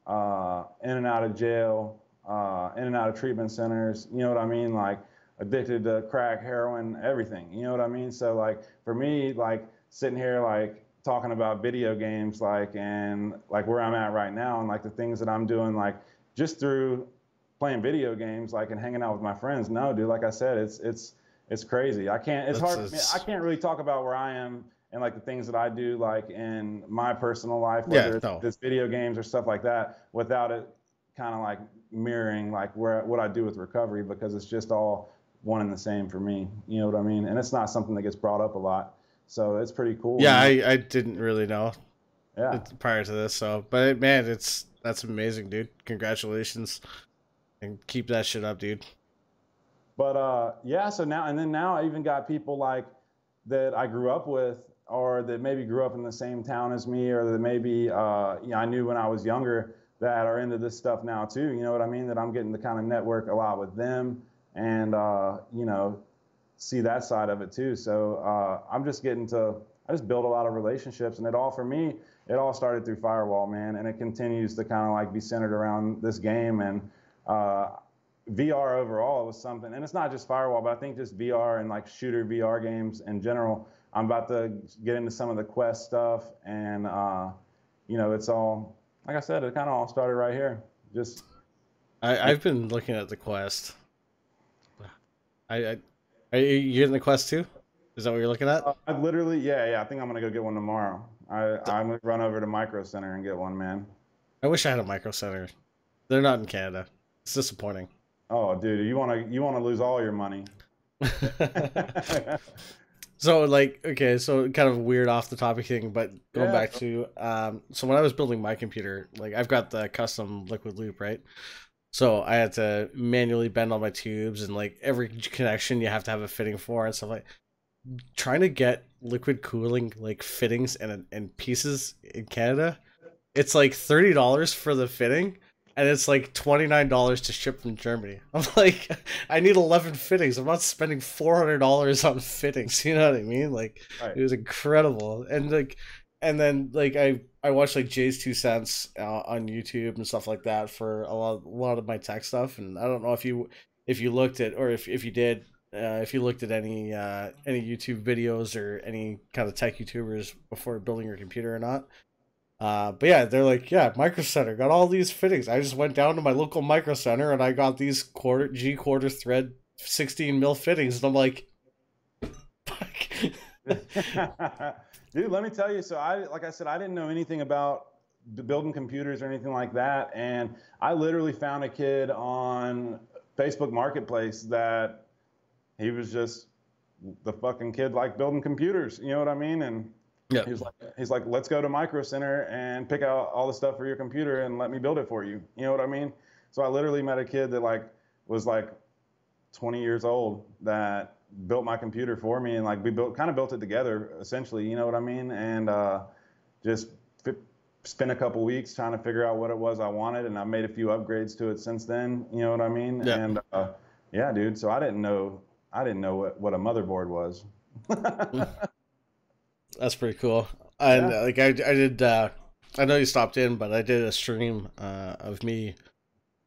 uh, in and out of jail, uh, in and out of treatment centers. You know what I mean? Like addicted to crack, heroin, everything. You know what I mean? So like for me, like sitting here like talking about video games, like and like where I'm at right now, and like the things that I'm doing, like just through playing video games, like and hanging out with my friends. No, dude, like I said, it's it's it's crazy. I can't. It's That's hard. I can't really talk about where I am and like the things that I do, like in my personal life, whether yeah, no. it's video games or stuff like that, without it kind of like mirroring like where what I do with recovery because it's just all one and the same for me. You know what I mean? And it's not something that gets brought up a lot, so it's pretty cool. Yeah, I, I didn't really know. Yeah. Prior to this, so but man, it's that's amazing, dude. Congratulations and keep that shit up, dude. But uh, yeah, so now and then now I even got people like that I grew up with, or that maybe grew up in the same town as me, or that maybe uh, you know, I knew when I was younger that are into this stuff now too. You know what I mean? That I'm getting to kind of network a lot with them, and uh, you know, see that side of it too. So uh, I'm just getting to I just build a lot of relationships, and it all for me, it all started through Firewall, man, and it continues to kind of like be centered around this game and. Uh, VR overall was something, and it's not just Firewall, but I think just VR and like shooter VR games in general. I'm about to get into some of the Quest stuff, and uh, you know, it's all like I said, it kind of all started right here. Just I, I've been looking at the Quest. I, I are you getting the Quest too? Is that what you're looking at? Uh, I literally, yeah, yeah. I think I'm gonna go get one tomorrow. I I'm gonna run over to Micro Center and get one, man. I wish I had a Micro Center. They're not in Canada. It's disappointing. Oh, dude, you want to you want to lose all your money. so like okay, so kind of weird off the topic thing, but going yeah. back to um, so when I was building my computer, like I've got the custom liquid loop, right? So I had to manually bend all my tubes and like every connection you have to have a fitting for and stuff like. Trying to get liquid cooling like fittings and and pieces in Canada, it's like thirty dollars for the fitting and it's like twenty nine dollars to ship from Germany. I'm like, I need eleven fittings. I'm not spending four hundred dollars on fittings. You know what I mean? Like, right. it was incredible, and like, and then like I I watched like JayzTwoCents uh, on YouTube and stuff like that for a lot a lot of my tech stuff, and I don't know if you if you looked at or if if you did. Uh, if you looked at any uh, any YouTube videos or any kind of tech YouTubers before building your computer or not, uh, but yeah, they're like, yeah, Micro Center got all these fittings. I just went down to my local Micro Center and I got these quarter G quarter thread 16 mil fittings, and I'm like, Dude, let me tell you. So I, like I said, I didn't know anything about building computers or anything like that, and I literally found a kid on Facebook Marketplace that he was just the fucking kid like building computers. You know what I mean? And Yeah. he was like, he's like, let's go to Micro Center and pick out all the stuff for your computer and let me build it for you. You know what I mean? So I literally met a kid that like was like 20 years old that built my computer for me and like we built kind of built it together essentially. You know what I mean? And uh, just spent a couple weeks trying to figure out what it was I wanted, and I made a few upgrades to it since then. You know what I mean? Yeah. And uh, yeah, dude. So I didn't know I didn't know what, what a motherboard was. That's pretty cool. And Yeah. like I, I did. Uh, I know you stopped in, but I did a stream uh, of me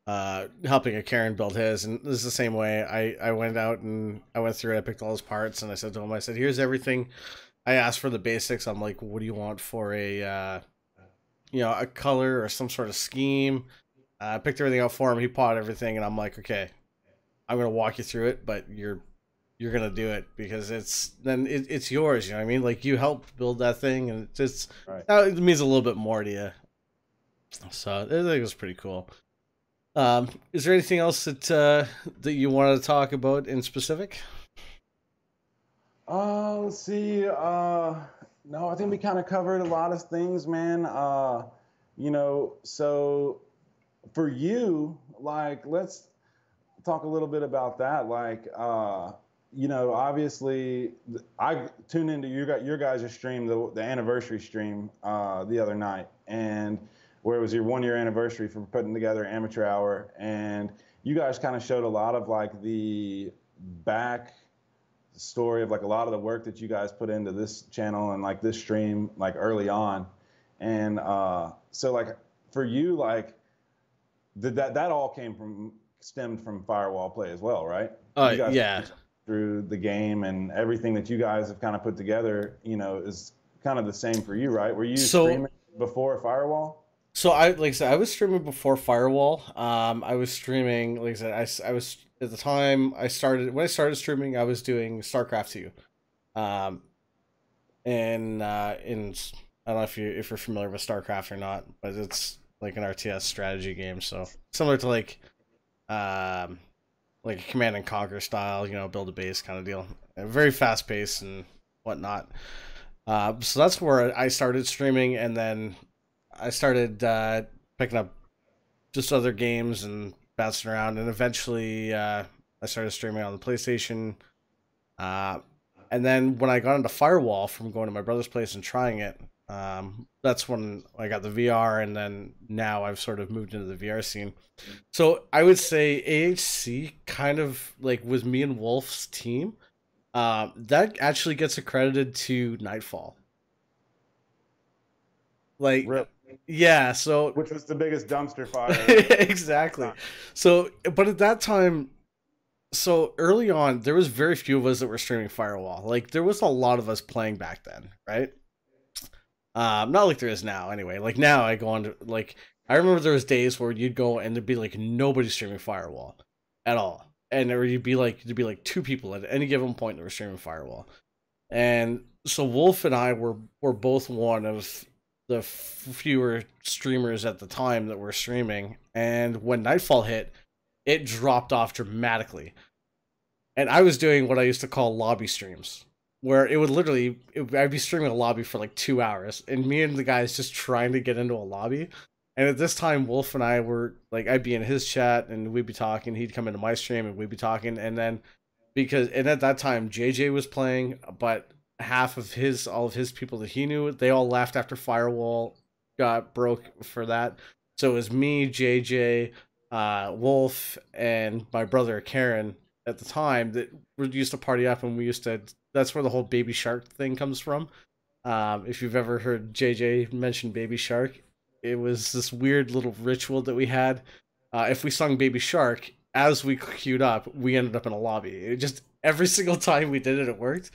uh, helping a Karen build his, and this is the same way. I I went out and I went through it. I picked all his parts, and I said to him, I said, "Here's everything." I asked for the basics. I'm like, "What do you want for a, uh, you know, a color or some sort of scheme?" Uh, I picked everything out for him. He bought everything, and I'm like, "Okay, I'm gonna walk you through it, but you're you're gonna do it because it's then it, it's yours. You know what I mean? Like you helped build that thing, and it just Right. it means a little bit more to you. So I think it was pretty cool. Um, is there anything else that uh, that you wanted to talk about in specific? Uh, let's see. Uh, no, I think we kind of covered a lot of things, man. Uh, you know, so for you, like, let's talk a little bit about that. Like, uh, you know, obviously, I tuned into your guys, your guys' stream, the the anniversary stream, uh, the other night, and where it was your one year anniversary for putting together Amateur Hour, and you guys kind of showed a lot of like the back story of like a lot of the work that you guys put into this channel and like this stream like early on and uh so like for you like did that that all came from stemmed from firewall play as well right Uh, You guys yeah. Through the game and everything that you guys have kind of put together you know is kind of the same for you right? Were you So- streaming before firewall? So I like I said, I was streaming before Firewall. Um, I was streaming like I said, I was at the time I started when I started streaming, I was doing StarCraft two, um, and uh, in I don't know if you if you're familiar with StarCraft or not, but it's like an RTS strategy game, so similar to like, um, like a Command and Conquer style, you know, build a base kind of deal, very fast paced and whatnot. Uh, so that's where I started streaming, and then I started uh, picking up just other games and bouncing around, and eventually uh, I started streaming on the PlayStation. Uh, and then when I got into Firewall from going to my brother's place and trying it, um, that's when I got the VR, and then now I've sort of moved into the VR scene. So I would say AHC kind of like with me and Wolf's team. Um, that actually gets accredited to Nightfall. Like, yeah. So which was the biggest dumpster fire exactly. So, but at that time, so early on, there was very few of us that were streaming Firewall. Like, there was a lot of us playing back then, right? Um, not like there is now. Anyway, like now, I go on to like I remember there was days where you'd go and there'd be like nobody streaming Firewall at all, and there would be like there'd be like two people at any given point that were streaming Firewall, and so Wolf and I were were both one of the fewer streamers at the time that were streaming. And when nightfall hit it dropped off dramatically. And i was doing what i used to call lobby streams where it would literally it, i'd be streaming a lobby for like two hours and me and the guys just trying to get into a lobby. And at this time wolf and i were like i'd be in his chat and we'd be talking he'd come into my stream and we'd be talking and then because and at that time jj was playing but half of his all of his people that he knew they all left after firewall got broke for that. So it was me jj uh wolf and my brother karen at the time that we used to party up and we used to that's where the whole baby shark thing comes from um if you've ever heard jj mention baby shark it was this weird little ritual that we had uh if we sung baby shark as we queued up we ended up in a lobby it just every single time we did it it worked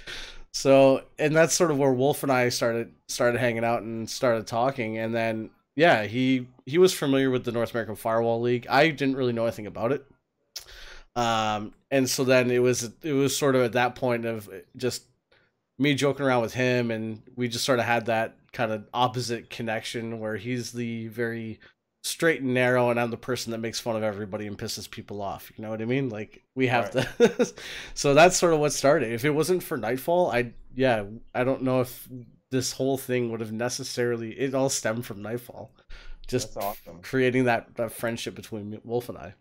so, and that's sort of where Wolf and I started started hanging out and started talking. And then, yeah, he he was familiar with the North American Firewall League. I didn't really know anything about it. Um, and so then it was it was sort of at that point of just me joking around with him, and we just sort of had that kind of opposite connection where he's the very straight and narrow, and I'm the person that makes fun of everybody and pisses people off. You know what I mean? Like we have to. so that's sort of what started. If it wasn't for Nightfall, I yeah, I don't know if this whole thing would have necessarily. It all stemmed from Nightfall, just awesome. creating that that friendship between Wolf and I.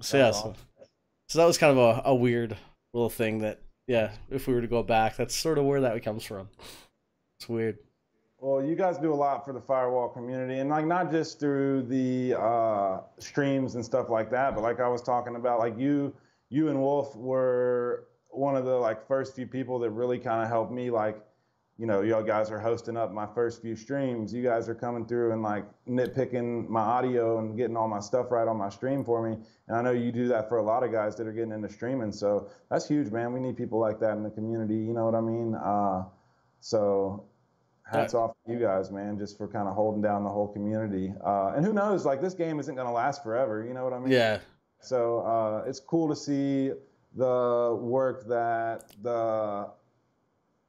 So That's yeah, awesome. so that was kind of a, a weird little thing that yeah, if we were to go back, that's sort of where that comes from. It's weird. Well, you guys do a lot for the firewall community, and like not just through the uh, streams and stuff like that, but like I was talking about, like you, you and Wolf were one of the like first few people that really kind of helped me. Like, you know, y'all guys are hosting up my first few streams. You guys are coming through and like nitpicking my audio and getting all my stuff right on my stream for me. And I know you do that for a lot of guys that are getting into streaming. So that's huge, man. We need people like that in the community. You know what I mean? Uh, so hats off to you guys, man, just for kind of holding down the whole community. Uh, and who knows, like this game isn't going to last forever. You know what I mean? Yeah. So uh, it's cool to see the work that the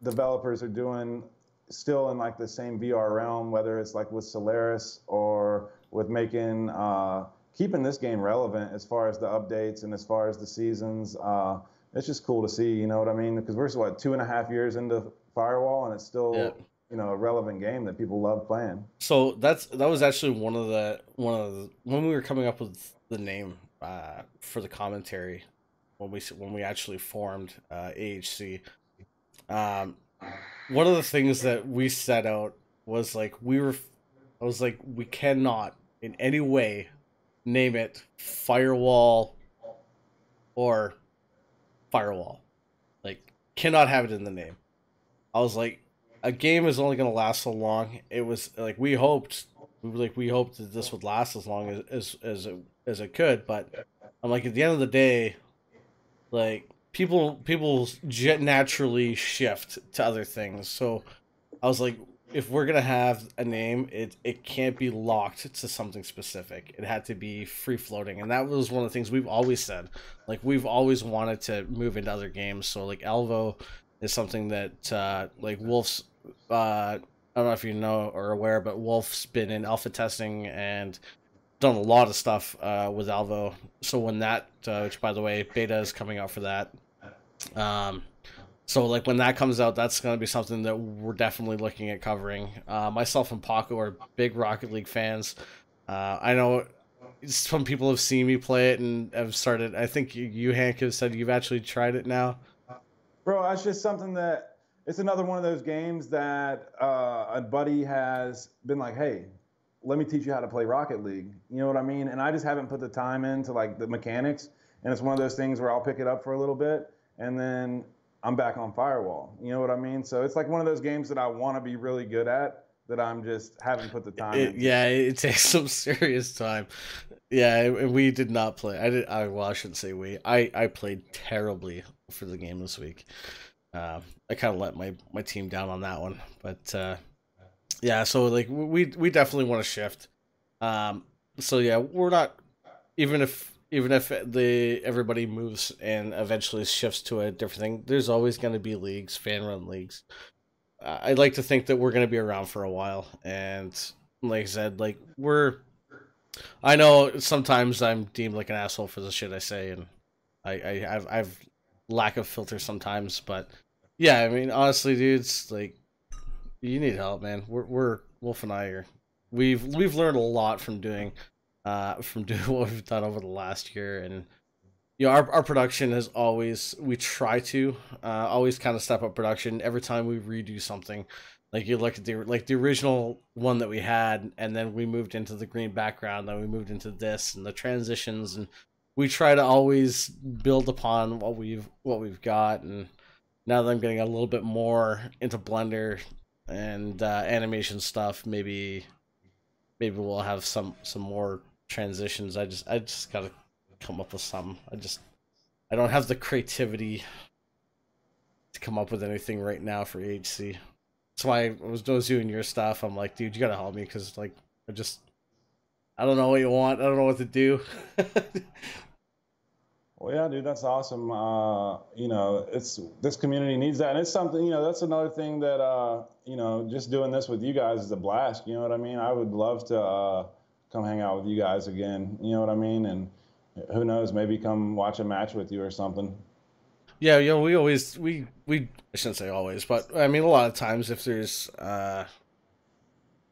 developers are doing still in like the same VR realm, whether it's like with Solaris or with making uh, keeping this game relevant as far as the updates and as far as the seasons. Uh, it's just cool to see, you know what I mean? Because we're what two and a half years into Firewall, and it's still Yeah. you know a relevant game that people love playing. So that's that was actually one of the one of the when we were coming up with the name uh, for the commentary when we when we actually formed uh, AHC. Um, one of the things that we set out was like we were, I was like we cannot in any way name it firewall or firewall, like cannot have it in the name. I was like, a game is only going to last so long. It was like we hoped, we were like we hoped that this would last as long as as as it, as it could. But I'm like at the end of the day, like people people naturally shift to other things. So I was like, if we're gonna have a name, it it can't be locked to something specific. It had to be free floating, and that was one of the things we've always said. Like we've always wanted to move into other games. So like Alvo is something that uh, like Wolf's. Uh, I don't know if you know or aware, but Wolf's been in alpha testing and done a lot of stuff uh, with Alvo. So when that, uh, which by the way, beta is coming out for that. Um, so like when that comes out, that's going to be something that we're definitely looking at covering. Uh, myself and Paco are big Rocket League fans. Uh, I know some people have seen me play it and have started. I think you, Hank, have said you've actually tried it now. Bro, it's just something that it's another one of those games that uh, a buddy has been like, hey, let me teach you how to play Rocket League. You know what I mean? And I just haven't put the time into like the mechanics. And it's one of those things where I'll pick it up for a little bit and then I'm back on Firewall. You know what I mean? So it's like one of those games that I want to be really good at that I'm just haven't put the time It, yeah, it takes some serious time. Yeah, and we did not play. I did. I well, I shouldn't say we. I I played terribly for the game this week. Uh, I kind of let my my team down on that one, but uh, yeah. So like we we definitely want to shift. Um, so yeah, we're not even if even if the everybody moves and eventually shifts to a different thing. There's always going to be leagues, fan run leagues. Uh, I'd like to think that we're going to be around for a while, and like I said, like we're. I know sometimes I'm deemed like an asshole for the shit I say, and I, I I've, I've lack of filter sometimes, but yeah, I mean honestly, dudes, like you need help, man. We're we're Wolf and I are we've we've learned a lot from doing uh from doing what we've done over the last year. And you know our, our production has always we try to uh always kind of step up production every time we redo something. Like you look at the like the original one that we had and then we moved into the green background then we moved into this and the transitions and we try to always build upon what we've what we've got. And now that i'm getting a little bit more into blender and uh, animation stuff maybe maybe we'll have some some more transitions i just i just gotta come up with some i just i don't have the creativity to come up with anything right now for hc that's why i was, doing your stuff i'm like dude you gotta help me because like i just i don't know what you want i don't know what to do Well, yeah, dude, that's awesome. Uh, you know, it's this community needs that, and it's something. You know, that's another thing that uh, you know, just doing this with you guys is a blast. You know what I mean? I would love to uh, come hang out with you guys again. You know what I mean? And who knows, maybe come watch a match with you or something. Yeah, you know, we always we we I shouldn't say always, but I mean a lot of times if there's uh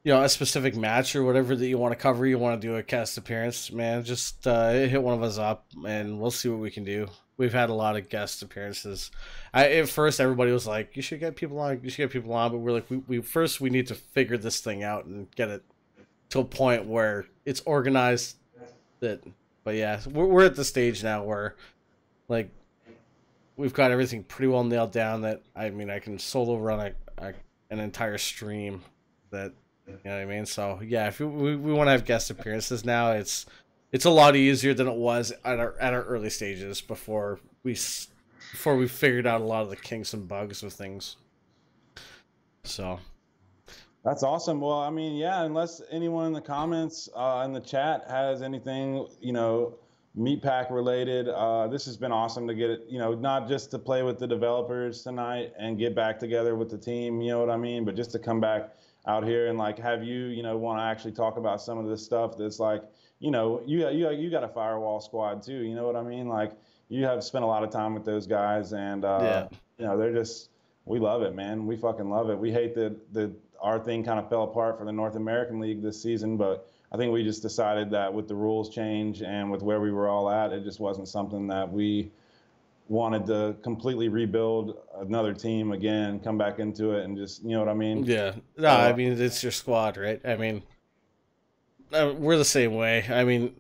you know a specific match or whatever that you want to cover, you want to do a cast appearance, man, just uh hit one of us up and we'll see what we can do. We've had a lot of guest appearances. I at first everybody was like, "You should get people on, you should get people on," but we're like, we, we first we need to figure this thing out and get it to a point where it's organized. That, but yeah, we're we're at the stage now where, like, we've got everything pretty well nailed down that I mean I can solo run a, a an entire stream that you know what I mean so yeah if we, we, we want to have guest appearances now it's it's a lot easier than it was at our at our early stages before we before we figured out a lot of the kinks and bugs with things so That's awesome. Well, I mean, yeah, unless anyone in the comments uh, in the chat has anything, you know, Meatpack related, uh, this has been awesome to get it, you know, not just to play with the developers tonight and get back together with the team, you know what I mean, but just to come back out here and like have you, you know, want to actually talk about some of this stuff that's like, you know, you got you you got a firewall squad too, you know what I mean? Like you have spent a lot of time with those guys and uh, Yeah. you know, they're just we love it, man. We fucking love it. We hate that the our thing kind of fell apart for the North American League this season, but I think we just decided that with the rules change and with where we were all at, it just wasn't something that we wanted to completely rebuild another team again, come back into it, and just you know what I mean? Yeah, no, I mean it's your squad, right? I mean, uh, we're the same way. I mean,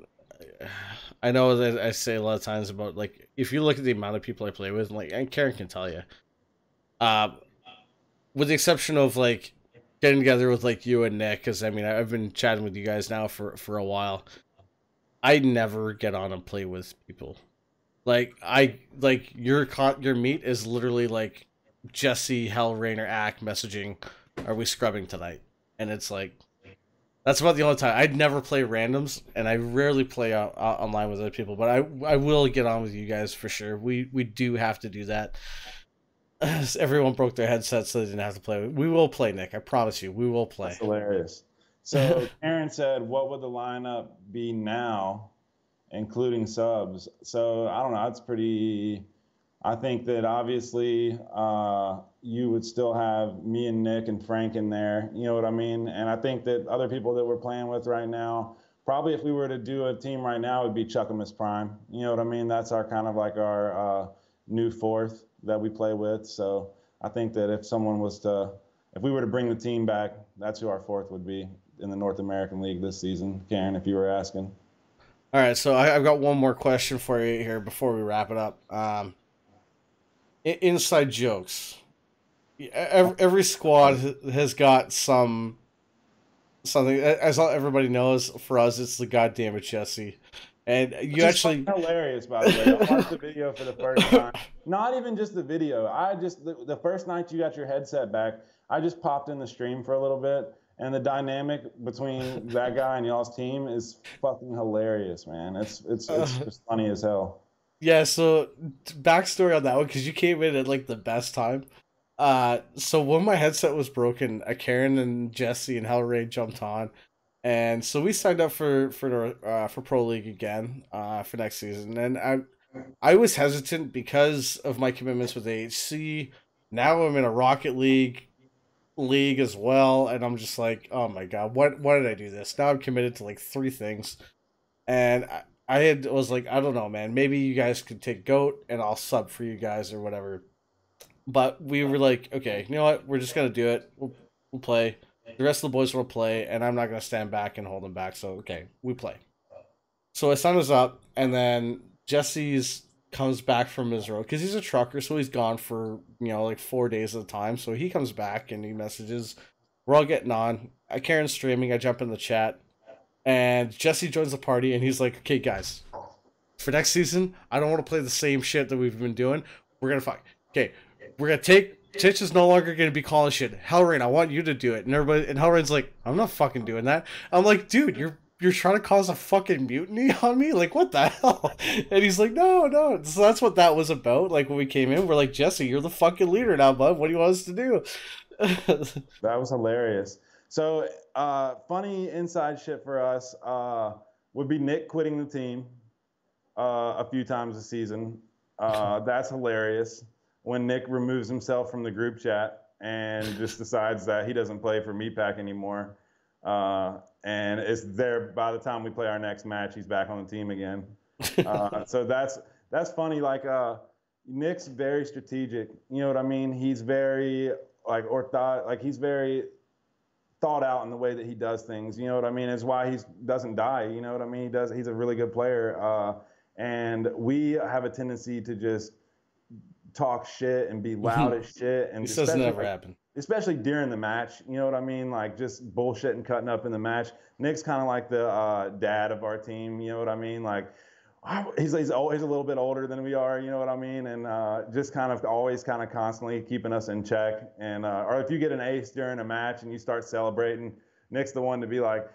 I know that I say a lot of times about like if you look at the amount of people I play with, like and Karen can tell you, uh, with the exception of like getting together with like you and Nick, because I mean I've been chatting with you guys now for for a while. I never get on and play with people. Like I like your con- your meet is literally like Jesse Hell Hellrainer Act messaging, "Are we scrubbing tonight?" And it's like that's about the only time I'd never play randoms, and I rarely play online with other people. But I I will get on with you guys for sure. We we do have to do that. Everyone broke their headsets, so they didn't have to play. We will play, Nick. I promise you, we will play. That's hilarious. So Karen said, "What would the lineup be now, including subs?" So I don't know. It's pretty. I think that obviously uh, you would still have me and Nick and Frank in there. You know what I mean? And I think that other people that we're playing with right now, probably if we were to do a team right now, it would be Chuckamus Prime. You know what I mean? That's our kind of like our uh, new fourth that we play with. So I think that if someone was to, if we were to bring the team back, that's who our fourth would be in the North American League this season. Karen, if you were asking. All right, so I, I've got one more question for you here before we wrap it up. Um, inside jokes. Every, every squad has got some something. As everybody knows, for us, it's the goddamn it, Jesse. And you Which actually hilarious, by the way. I watched the video for the first time. Not even just the video. I just the, the first night you got your headset back, I just popped in the stream for a little bit, and the dynamic between that guy and y'all's team is fucking hilarious, man. It's it's it's Uh. just funny as hell. Yeah, so backstory on that one because you came in at like the best time. Uh, so when my headset was broken, uh, Karen and Jesse and Hellray jumped on, and so we signed up for for uh, for Pro League again uh, for next season. And I I was hesitant because of my commitments with AHC. Now I'm in a Rocket League league as well, and I'm just like, oh my god, what why did I do this? Now I'm committed to like three things, and I, I had was like, I don't know, man. Maybe you guys could take goat, and I'll sub for you guys or whatever. But we were like, okay, you know what? We're just gonna do it. We'll, we'll play. The rest of the boys will play, and I'm not gonna stand back and hold them back. So okay, we play. So I signed us up, and then Jesse's comes back from Israel because he's a trucker, so he's gone for you know like four days at a time. So he comes back and he messages. We're all getting on. I Karen's streaming. I jump in the chat, and Jesse joins the party, and he's like, "Okay, guys, for next season, I don't want to play the same shit that we've been doing. We're gonna fuck. Okay, we're gonna take." Titch is no longer gonna be calling shit. Hellrain, I want you to do it. And everybody and Hellrain's like, I'm not fucking doing that. I'm like, dude, you're you're trying to cause a fucking mutiny on me? Like, what the hell? And he's like, no, no. So that's what that was about. Like, when we came in, we're like, Jesse, you're the fucking leader now, bud. What do you want us to do? That was hilarious. So, uh, funny inside shit for us uh, would be Nick quitting the team uh, a few times a season. Uh, that's hilarious. When Nick removes himself from the group chat and just decides that he doesn't play for Meatpack anymore. Uh, and it's there by the time we play our next match, he's back on the team again. Uh, so that's that's funny. Like uh, Nick's very strategic. You know what I mean? He's very like ortho, like he's very thought out in the way that he does things. You know what I mean? It's why he doesn't die. You know what I mean? He does. He's a really good player. Uh, and we have a tendency to just talk shit and be loud as shit. And This does especially, never like, happen. Especially during the match, you know what I mean? Like just bullshit and cutting up in the match. Nick's kind of like the uh, dad of our team. You know what I mean? Like he's he's always a little bit older than we are. You know what I mean? And uh, just kind of always kind of constantly keeping us in check. And uh, or if you get an ace during a match and you start celebrating, Nick's the one to be like,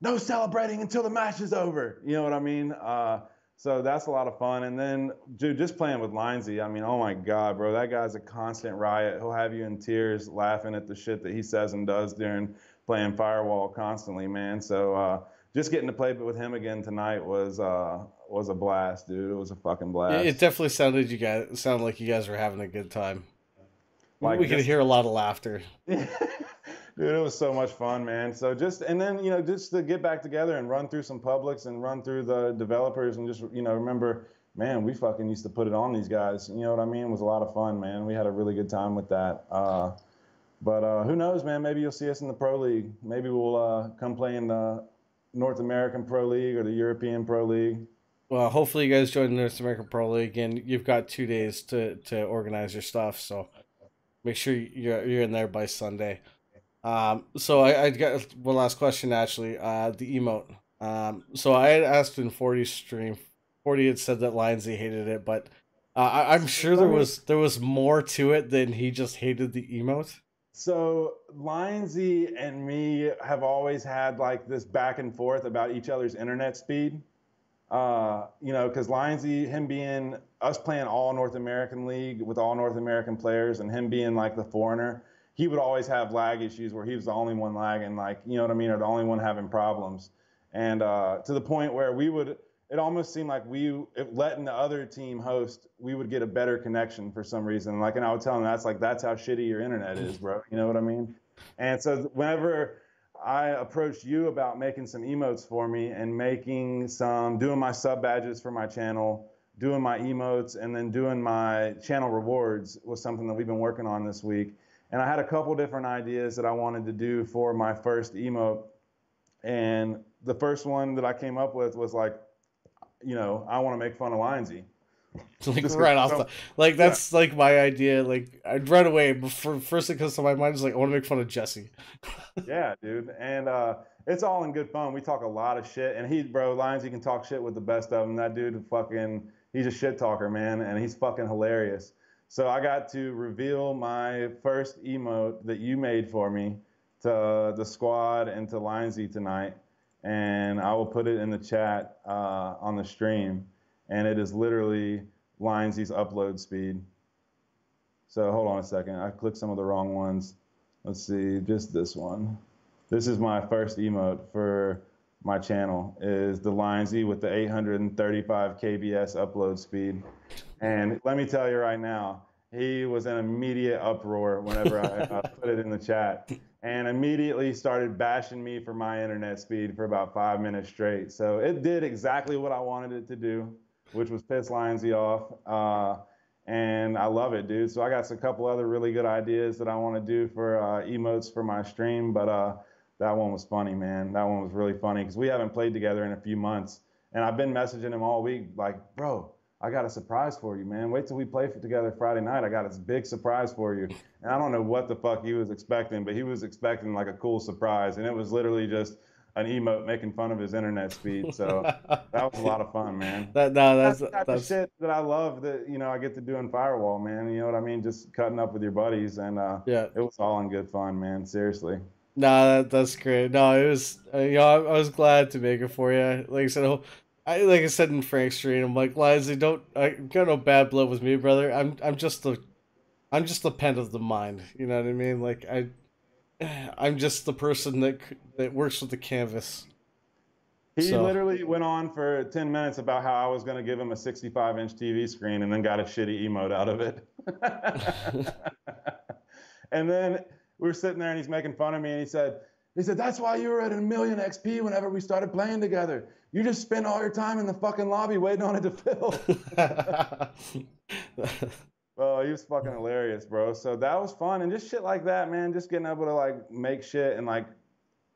no celebrating until the match is over. You know what I mean? Uh, so that's a lot of fun. And then, dude, just playing with Lindsay, I mean, oh my God, bro, that guy's a constant riot. He'll have you in tears laughing at the shit that he says and does during playing Firewall constantly, man. So uh, just getting to play with him again tonight was uh, was a blast, dude. It was a fucking blast. It, it definitely sounded you guys sounded like you guys were having a good time. Like we could just- hear a lot of laughter. Dude, it was so much fun, man. So just and then you know just to get back together and run through some publics and run through the developers and just you know remember, man, we fucking used to put it on these guys. You know what I mean? It was a lot of fun, man. We had a really good time with that. Uh, but uh, who knows, man? Maybe you'll see us in the pro league. Maybe we'll uh, come play in the North American Pro League or the European Pro League. Well, hopefully you guys join the North American Pro League, and you've got two days to, to organize your stuff. So make sure you're you're in there by Sunday. Um, so I, I got one last question actually. Uh, the emote. Um, so I had asked in 40 stream. 40 had said that Lindsay hated it, but uh, I, I'm sure there was there was more to it than he just hated the emote. So Lindsay and me have always had like this back and forth about each other's internet speed. Uh, you know, because Lindsay, him being us playing all North American League with all North American players, and him being like the foreigner, he would always have lag issues where he was the only one lagging, like you know what I mean, or the only one having problems. And uh, to the point where we would, it almost seemed like we, letting the other team host, we would get a better connection for some reason. Like, and I would tell him that's like that's how shitty your internet is, bro. You know what I mean? And so whenever I approached you about making some emotes for me and making some, doing my sub badges for my channel, doing my emotes, and then doing my channel rewards was something that we've been working on this week. And I had a couple different ideas that I wanted to do for my first emote. And the first one that I came up with was like, you know, I want to make fun of Lindsay. like Just right off the like that's like my idea. Like I'd right away. Before first thing comes to my mind is like I want to make fun of Jesse. yeah, dude. And uh, it's all in good fun. We talk a lot of shit. And he, bro, Lions, he can talk shit with the best of them. That dude fucking, he's a shit talker, man. And he's fucking hilarious. So I got to reveal my first emote that you made for me to the squad and to Lionsy tonight. And I will put it in the chat uh, on the stream. And it is literally Linesy's upload speed. So hold on a second. I clicked some of the wrong ones. Let's see, just this one. This is my first emote for my channel is the Lionsy with the 835 kbs upload speed. And let me tell you right now, he was in immediate uproar whenever I, I put it in the chat and immediately started bashing me for my internet speed for about five minutes straight. So it did exactly what I wanted it to do, which was piss Lionsy off. Uh, and I love it, dude. So I got a couple other really good ideas that I want to do for uh, emotes for my stream, but uh, that one was funny, man. That one was really funny because we haven't played together in a few months, and I've been messaging him all week, like, bro, I got a surprise for you, man. Wait till we play together Friday night. I got this big surprise for you, and I don't know what the fuck he was expecting, but he was expecting like a cool surprise, and it was literally just an emote making fun of his internet speed. So that was a lot of fun, man. That no, that's the type that's of shit that I love that you know I get to do in Firewall, man. You know what I mean? Just cutting up with your buddies, and uh, Yeah. it was all in good fun, man. Seriously. Nah, that, that's great. No, it was uh, you know I, I was glad to make it for you. Like I said, oh, I like I said in Frank's stream, I'm like Lindsay, don't I got no bad blood with me, brother. I'm I'm just the I'm just the pen of the mind. You know what I mean? Like I I'm just the person that that works with the canvas. He So- literally went on for 10 minutes about how I was going to give him a 65 inch TV screen and then got a shitty emote out of it. and then we were sitting there and he's making fun of me and he said, he said, that's why you were at a million XP whenever we started playing together. You just spend all your time in the fucking lobby waiting on it to fill. Oh, he was fucking hilarious, bro. So that was fun, and just shit like that, man. Just getting able to like make shit and like,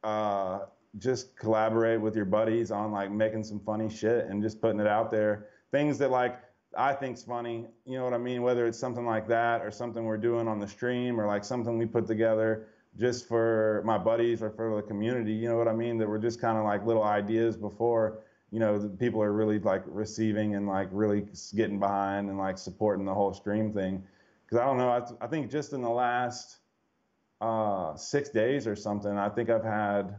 uh, just collaborate with your buddies on like making some funny shit and just putting it out there. Things that like I think's funny, you know what I mean? Whether it's something like that or something we're doing on the stream or like something we put together just for my buddies or for the community, you know what I mean? That were just kind of like little ideas before you know, the people are really like receiving and like really getting behind and like supporting the whole stream thing. Because I don't know, I, I think just in the last uh, six days or something, I think I've had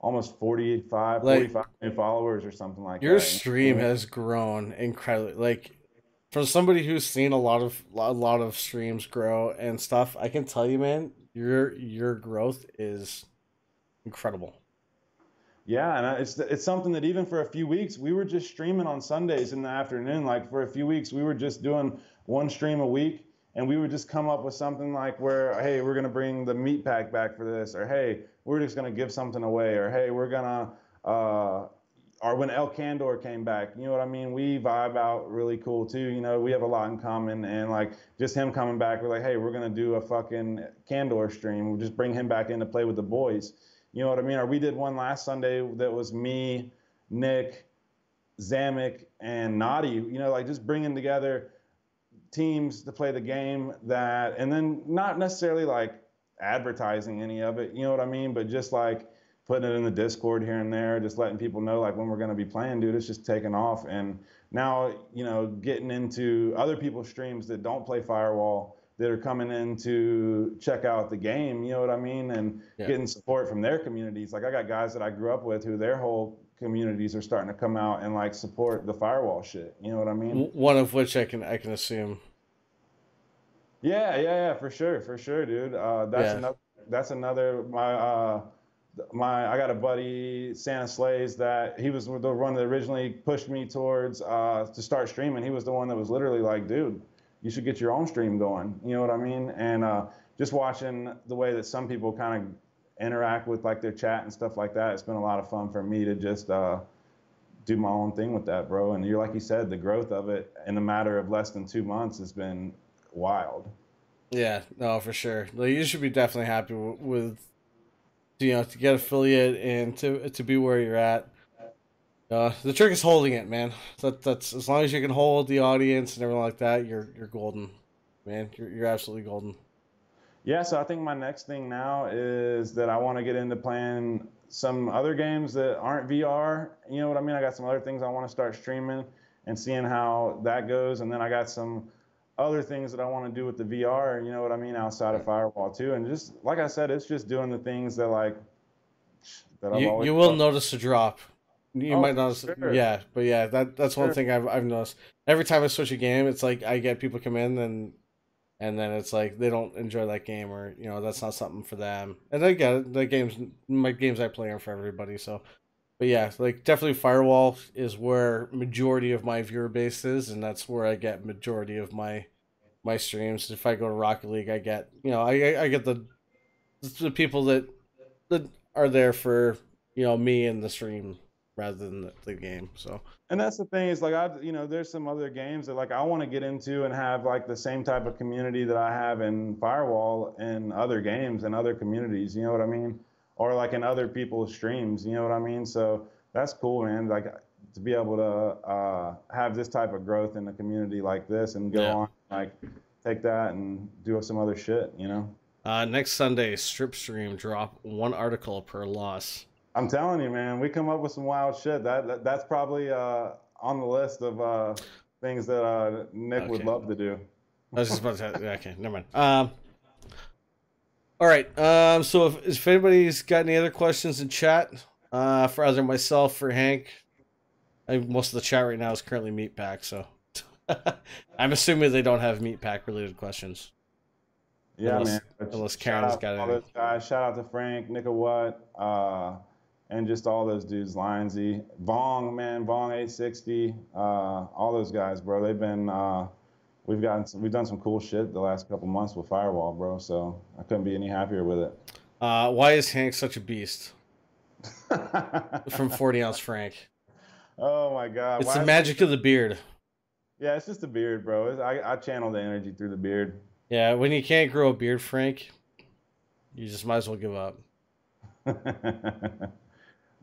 almost 45, Like- 45 new followers or something like Your that. Your stream has grown incredibly. Like from somebody who's seen a lot of a lot of streams grow and stuff, I can tell you, man, your your growth is incredible. Yeah, and it's it's something that even for a few weeks we were just streaming on Sundays in the afternoon. Like for a few weeks we were just doing one stream a week, and we would just come up with something like where hey we're gonna bring the Meatpack back for this, or hey we're just gonna give something away, or hey we're gonna uh, or when El Candor came back, you know what I mean? We vibe out really cool too. You know, we have a lot in common, and like just him coming back, we're like, hey, we're gonna do a fucking Candor stream. We'll just bring him back in to play with the boys. You know what I mean? Or we did one last Sunday that was me, Nick, Zamek, and Naughty. You know, like just bringing together teams to play the game that, and then not necessarily like advertising any of it. You know what I mean? But just like putting it in the Discord here and there, just letting people know like when we're going to be playing, dude. It's just taking off. And now, you know, getting into other people's streams that don't play Firewall that are coming in to check out the game. You know what I mean? And Yeah. getting support from their communities. Like I got guys that I grew up with who their whole communities are starting to come out and like support the firewall shit. You know what I mean? One of which I can I can assume. Yeah, yeah, yeah, for sure, for sure, dude. Uh, that's Yeah. another. That's another. My uh, my. I got a buddy, Santa Slays, that he was the one that originally pushed me towards uh, to start streaming. He was the one that was literally like, dude, you should get your own stream going. You know what I mean? And uh, just watching the way that some people kind of interact with like their chat and stuff like that, it's been a lot of fun for me to just uh, do my own thing with that, bro. And you're like you said, the growth of it in a matter of less than two months has been wild. Yeah, no, for sure. Like, you should be definitely happy with, with you know to get affiliate and to to be where you're at. Uh, the trick is holding it, man. That that's as long as you can hold the audience and everything like that, you're you're golden, man. You're you're absolutely golden. Yeah, so I think my next thing now is that I want to get into playing some other games that aren't VR. You know what I mean? I got some other things I want to start streaming and seeing how that goes. And then I got some other things that I want to do with the VR, you know what I mean, outside of Firewall too. And just like I said, it's just doing the things that like that I've You always you will loved. notice a drop. You Oh, might notice, sure. yeah, but yeah, that that's one thing I've I've noticed. Every time I switch a game, it's like I get people come in and and then it's like they don't enjoy that game or you know that's not something for them. And I get it. The games, my games I play are for everybody. So, but yeah, like definitely Firewall is where majority of my viewer base is, and that's where I get majority of my my streams. If I go to Rocket League, I get you know I I- I get the the people that that are there for you know me and the stream rather than the, the game. So And that's the thing is like I, you know, there's some other games that like I want to get into and have like the same type of community that I have in Firewall and other games and other communities. You know what I mean? Or like in other people's streams. You know what I mean? So that's cool, man. Like to be able to uh, have this type of growth in a community like this and go Yeah. on like take that and do some other shit. You know? uh, next Sunday, strip stream drop one article per loss. I'm telling you, man, we come up with some wild shit. That, that that's probably uh, on the list of uh, things that uh, Nick would love to do. I was just about to. yeah, Okay, never mind. Um, All right. Um. So if, if anybody's got any other questions in chat, uh, for either myself or Hank, I, most of the chat right now is currently Meatpack. So I'm assuming they don't have Meatpack related questions. Yeah, Unless- man. unless Shout Karen's out got to all those guys. Shout out to Frank, Nika Watt, uh, and just all those dudes, Lionsy, Vong, man, Vong 860, uh, all those guys, bro. They've been, uh, we've gotten, some, we've done some cool shit the last couple months with Firewall, bro. So I couldn't be any happier with it. Uh, why is Hank such a beast? From 40 ounce Frank. Oh my God. It's Why the magic of the beard. Yeah, it's just the beard, bro. It's, I, I channel the energy through the beard. Yeah, when you can't grow a beard, Frank, you just might as well give up.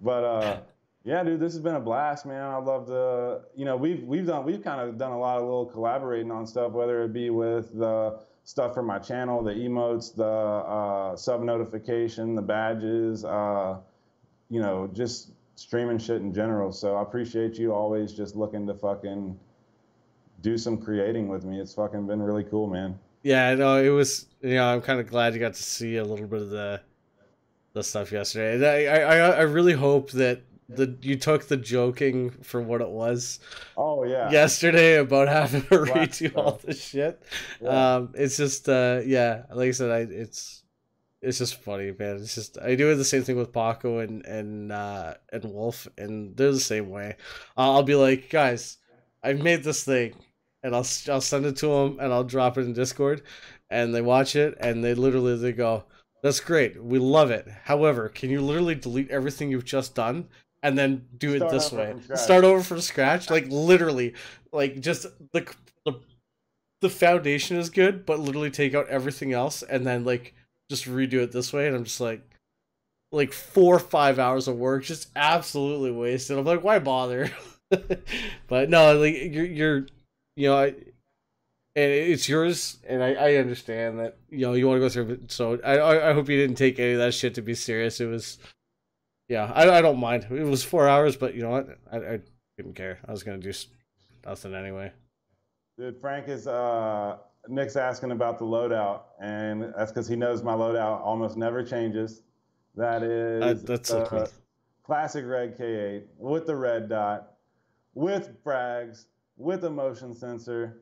but uh yeah dude this has been a blast man. I love the, you know we've we've done we've kind of done a lot of little collaborating on stuff whether it be with the stuff for my channel the emotes the uh sub notification the badges uh you know just streaming shit in general. So i appreciate you always just looking to fucking do some creating with me. It's fucking been really cool man. Yeah, no, it was. You know, I'm kind of glad you got to see a little bit of the the stuff yesterday. And I, I, I- really hope that the you took the joking for what it was. Oh yeah. Yesterday about having to redo all this shit. Yeah. Um, it's just, uh, yeah, like I said, I it's it's just funny, man. It's just I do the same thing with Paco and and uh, and Wolf, and they're the same way. Uh, I'll be like, guys, I made this thing, and I'll s- I'll send it to them, and I'll drop it in Discord, and they watch it, and they literally they go, "That's great, we love it." However, can you literally delete everything you've just done? And then do it this way. Start over from scratch, like literally, like just the the the foundation is good, but literally take out everything else and then like just redo it this way. And I'm just like, like four or five hours of work just absolutely wasted. I'm like, why bother? but no, like you're you're you know, I, and it's yours, and I, I understand that you know you want to go through. it. So I, I hope you didn't take any of that shit to be serious. It was, yeah, I I don't mind. It was four hours, but you know what? I I didn't care. I was gonna do nothing anyway. Dude, Frank is uh Nick's asking about the loadout, and that's because he knows my loadout almost never changes. That is that's classic red K8 with the red dot, with frags, with a motion sensor,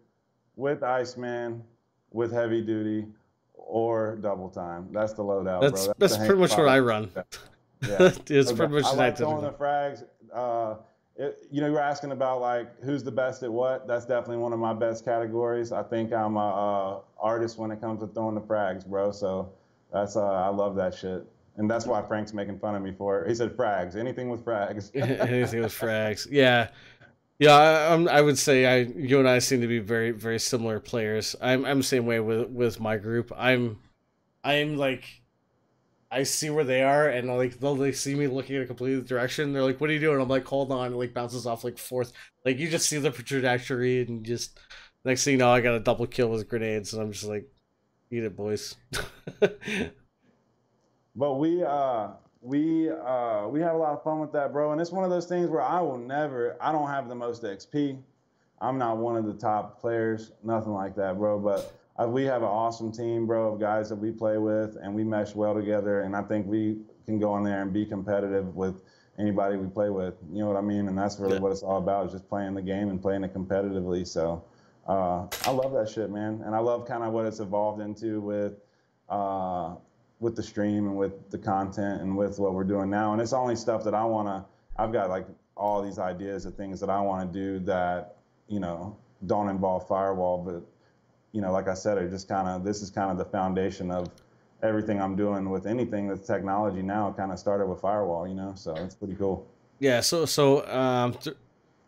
with Iceman, with heavy duty, or double time. That's the loadout, That's bro. that's the pretty much what I run. Yeah. it's Okay. pretty much I what like I do. throwing the frags. Uh, it, you know, you were asking about like who's the best at what. That's definitely one of my best categories. I think I'm a, uh artist when it comes to throwing the frags, bro. So that's uh, I love that shit, and that's why Frank's making fun of me for it. He said frags, anything with frags. anything with frags. Yeah, yeah. I, I would say I, you and I seem to be very, very similar players. I'm, I'm the same way with with my group. I'm, I'm like, I see where they are, and like they'll they see me looking in a completely direction. They're like, "What are you doing?" I'm like, "Hold on," It like bounces off like fourth. Like you just see the trajectory, and just next thing you know, I got a double kill with grenades, and I'm just like, "Eat it, boys." But we uh we uh we have a lot of fun with that, bro. And it's one of those things where I will never I don't have the most XP. I'm not one of the top players, nothing like that, bro. But uh, we have an awesome team, bro, of guys that we play with, and we mesh well together. And I think we can go in there and be competitive with anybody we play with. You know what I mean? And that's really Yeah. what it's all about, is just playing the game and playing it competitively. So uh, I love that shit, man. And I love kind of what it's evolved into with uh, with the stream and with the content and with what we're doing now. And it's only stuff that I want to. I've got like all these ideas of things that I want to do that you know don't involve firewall, but you know, like I said, it just kind of this is kind of the foundation of everything I'm doing with anything that's technology now. Kind of started with firewall, you know, so it's pretty cool. Yeah, so so um, th-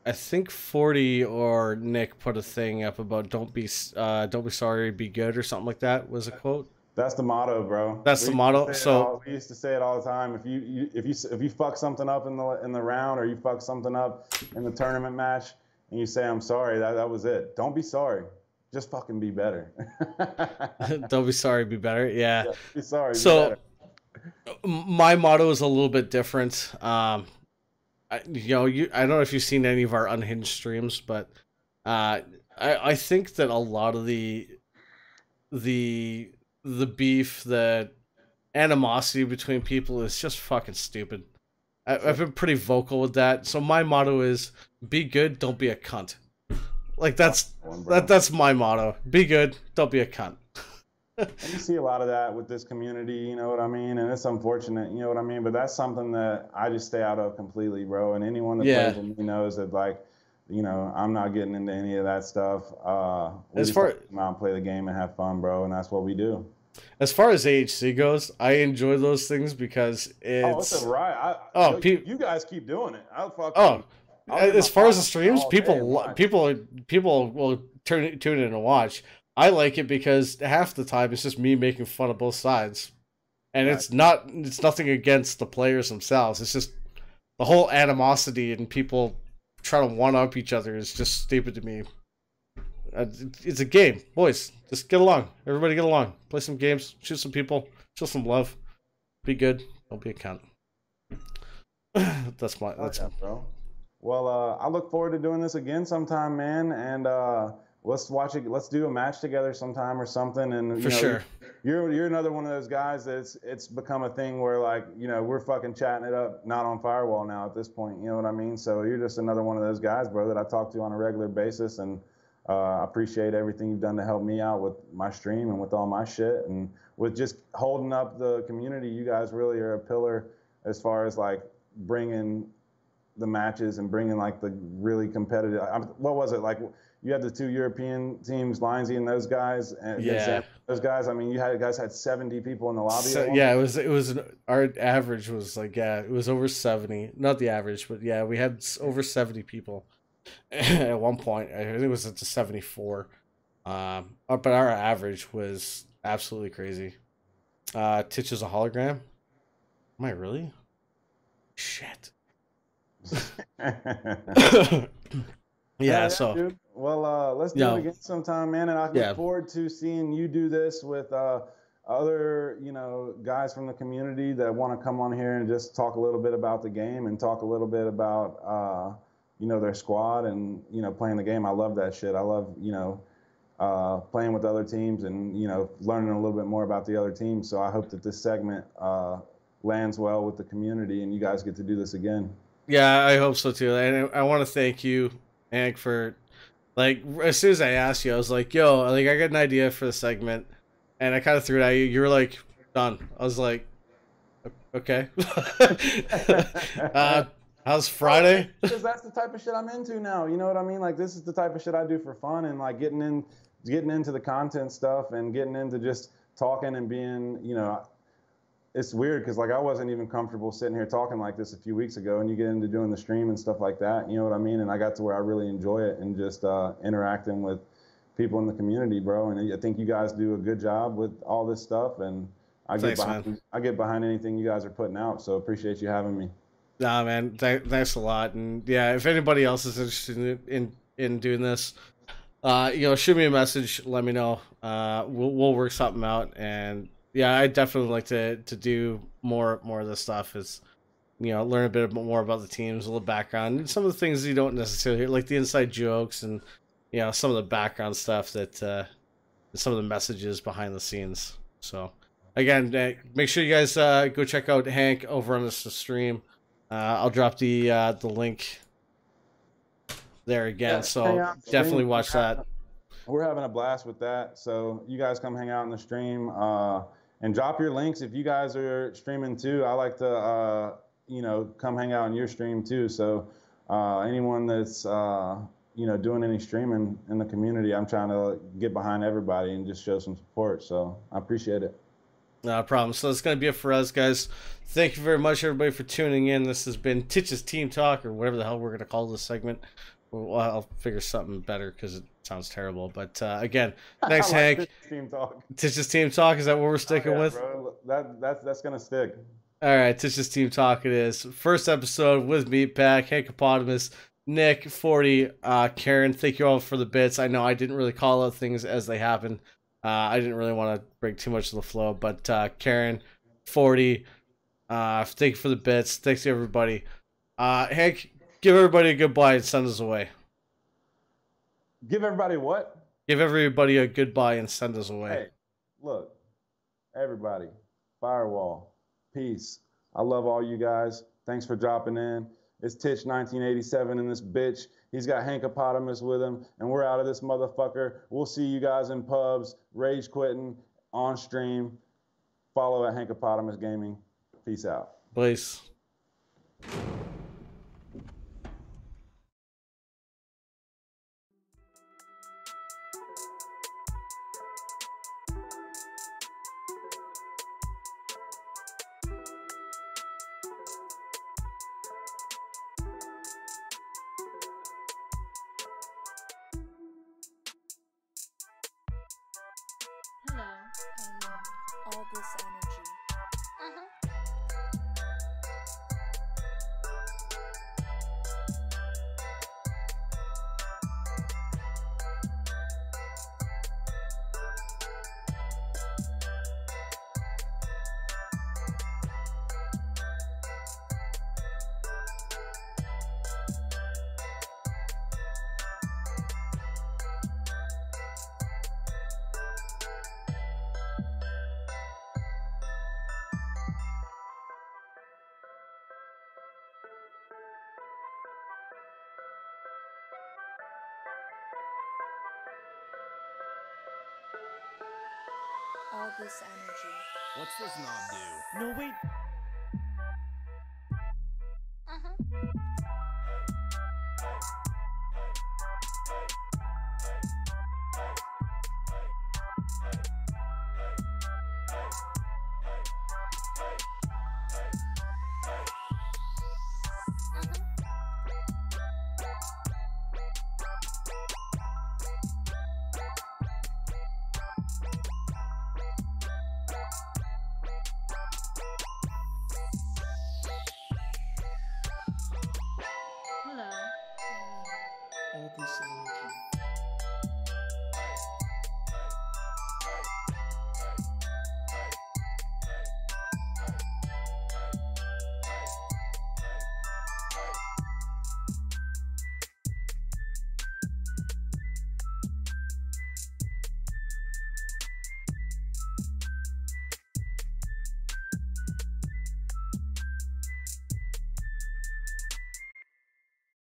I think forty or Nick put a thing up about don't be uh don't be sorry, be good or something like that was a quote. That's the motto, bro. That's We the motto, so- all- we used to say it all the time. If you, you if you if you fuck something up in the in the round or you fuck something up in the tournament match and you say I'm sorry, that that was it. Don't be sorry. Just fucking be better. don't be sorry, be better. Yeah. Yeah, be sorry. be So better. my motto is a little bit different. Um, I, you know, you I don't know if you've seen any of our unhinged streams, but uh, I I think that a lot of the the the beef that animosity between people is just fucking stupid. I, I've been pretty vocal with that. So my motto is: be good, don't be a cunt. Like that's that that's my motto. Be good, don't be a cunt. And you see a lot of that with this community, you know what I mean? And it's unfortunate, you know what I mean? But that's something that I just stay out of completely, bro. And anyone that Yeah. plays with me knows that, like, you know, I'm not getting into any of that stuff. Uh, we As just far- like come out and play the game and have fun, bro. And that's what we do. As far as AHC goes, I enjoy those things because it's oh, it's a riot. I, Oh, yo, pe- you guys keep doing it. I'll fucking. Oh, I'll as far as the streams, day people and people people will turn tune in and watch. I like it because half the time it's just me making fun of both sides, and it's not it's nothing against the players themselves. It's just the whole animosity and people trying to one up each other is just stupid to me. Uh, It's a game, boys. Just get along. Everybody get along. Play some games. Shoot some people. Show some love. Be good. Don't be a cunt. that's my. That's yeah, bro. Well, uh, I look forward to doing this again sometime, man. And uh, let's watch it. Let's do a match together sometime or something. And you For know, sure. You're you're another one of those guys that's it's become a thing where like you know we're fucking chatting it up, not on firewall now at this point. You know what I mean? So you're just another one of those guys, bro, that I talk to on a regular basis, and uh, I appreciate everything you've done to help me out with my stream and with all my shit and with just holding up the community. You guys really are a pillar as far as like bringing the matches and bringing like the really competitive. I'm, what was it like? You had the two European teams, Lindsay and those guys, and Yeah. those guys. I mean, you had guys had 70 people in the lobby. So, yeah, it was it was an, our average was like yeah, it was over seventy. Not the average, but yeah, we had over seventy people at one point. I think it was at the seventy four. Um, uh, but our average was absolutely crazy. Uh, Titch is a hologram. Am I really? Shit. yeah, so dude. Well, uh, let's do Yeah. it again sometime, man. And I look Yeah. forward to seeing you do this with uh, other, you know, guys from the community that want to come on here and just talk a little bit about the game and talk a little bit about, uh, you know, their squad and you know playing the game. I love that shit. I love, you know. Uh, playing with other teams and you know learning a little bit more about the other teams. So I hope that this segment uh, lands well with the community and you guys get to do this again. Yeah, I hope so too. And I want to thank you, Hank, for like as soon as I asked you, I was like, "Yo, like I got an idea for the segment," and I kind of threw it at you. You were like, "Done." I was like, "Okay." uh, how's Friday? because that's the type of shit I'm into now. You know what I mean? Like this is the type of shit I do for fun and like getting in, getting into the content stuff and getting into just talking and being, you know, it's weird because like I wasn't even comfortable sitting here talking like this a few weeks ago, and you get into doing the stream and stuff like that. You know what I mean? And I got to where I really enjoy it and just uh, interacting with people in the community, bro. And I think you guys do a good job with all this stuff, and I Thanks, get behind, man. I get behind anything you guys are putting out. So appreciate you having me. Nah, man, th- thanks a lot. And yeah, if anybody else is interested in in, in doing this, uh, you know, shoot me a message. Let me know. Uh, we'll we'll work something out. And yeah, I definitely like to to do more more of this stuff. Is you know, learn a bit more about the teams, a little background, and some of the things you don't necessarily hear, like the inside jokes and you know some of the background stuff that uh, some of the messages behind the scenes. So again, uh, make sure you guys uh, go check out Hank over on this stream. Uh, I'll drop the uh, the link there again. Yeah, so definitely watch that. We're having a blast with that. So you guys come hang out in the stream uh, and drop your links if you guys are streaming too. I like to, uh, you know, come hang out in your stream too. So uh, anyone that's uh, you know doing any streaming in the community, I'm trying to get behind everybody and just show some support. So I appreciate it. No problem. So that's gonna be it for us, guys. Thank you very much, everybody, for tuning in. This has been Titch's Team Talk, or whatever the hell we're gonna call this segment. Well, I'll figure something better because it sounds terrible. But uh, again, thanks, like Hank. this Team talk. Titch's Team Talk. Is that what we're sticking Yeah, with? bro. That that's that's gonna stick. All right, Titch's Team Talk it is. First episode with Meatpack, Hankapotamus, Nick, 40, uh, Karen. Thank you all for the bits. I know I didn't really call out things as they happen. Uh, I didn't really want to break too much of the flow, but uh, Karen, 40, uh, thank you for the bits. Thanks to everybody. Uh, Hank, give everybody a goodbye and send us away. Give everybody what? Give everybody a goodbye and send us away. Hey, look, everybody, Firewall. Peace. I love all you guys. Thanks for dropping in. It's Titch 1987 in this bitch. He's got Hankapotamus with him, and we're out of this motherfucker. We'll see you guys in pubs, rage quitting, on stream. Follow at Hankapotamus Gaming. Peace out. Please.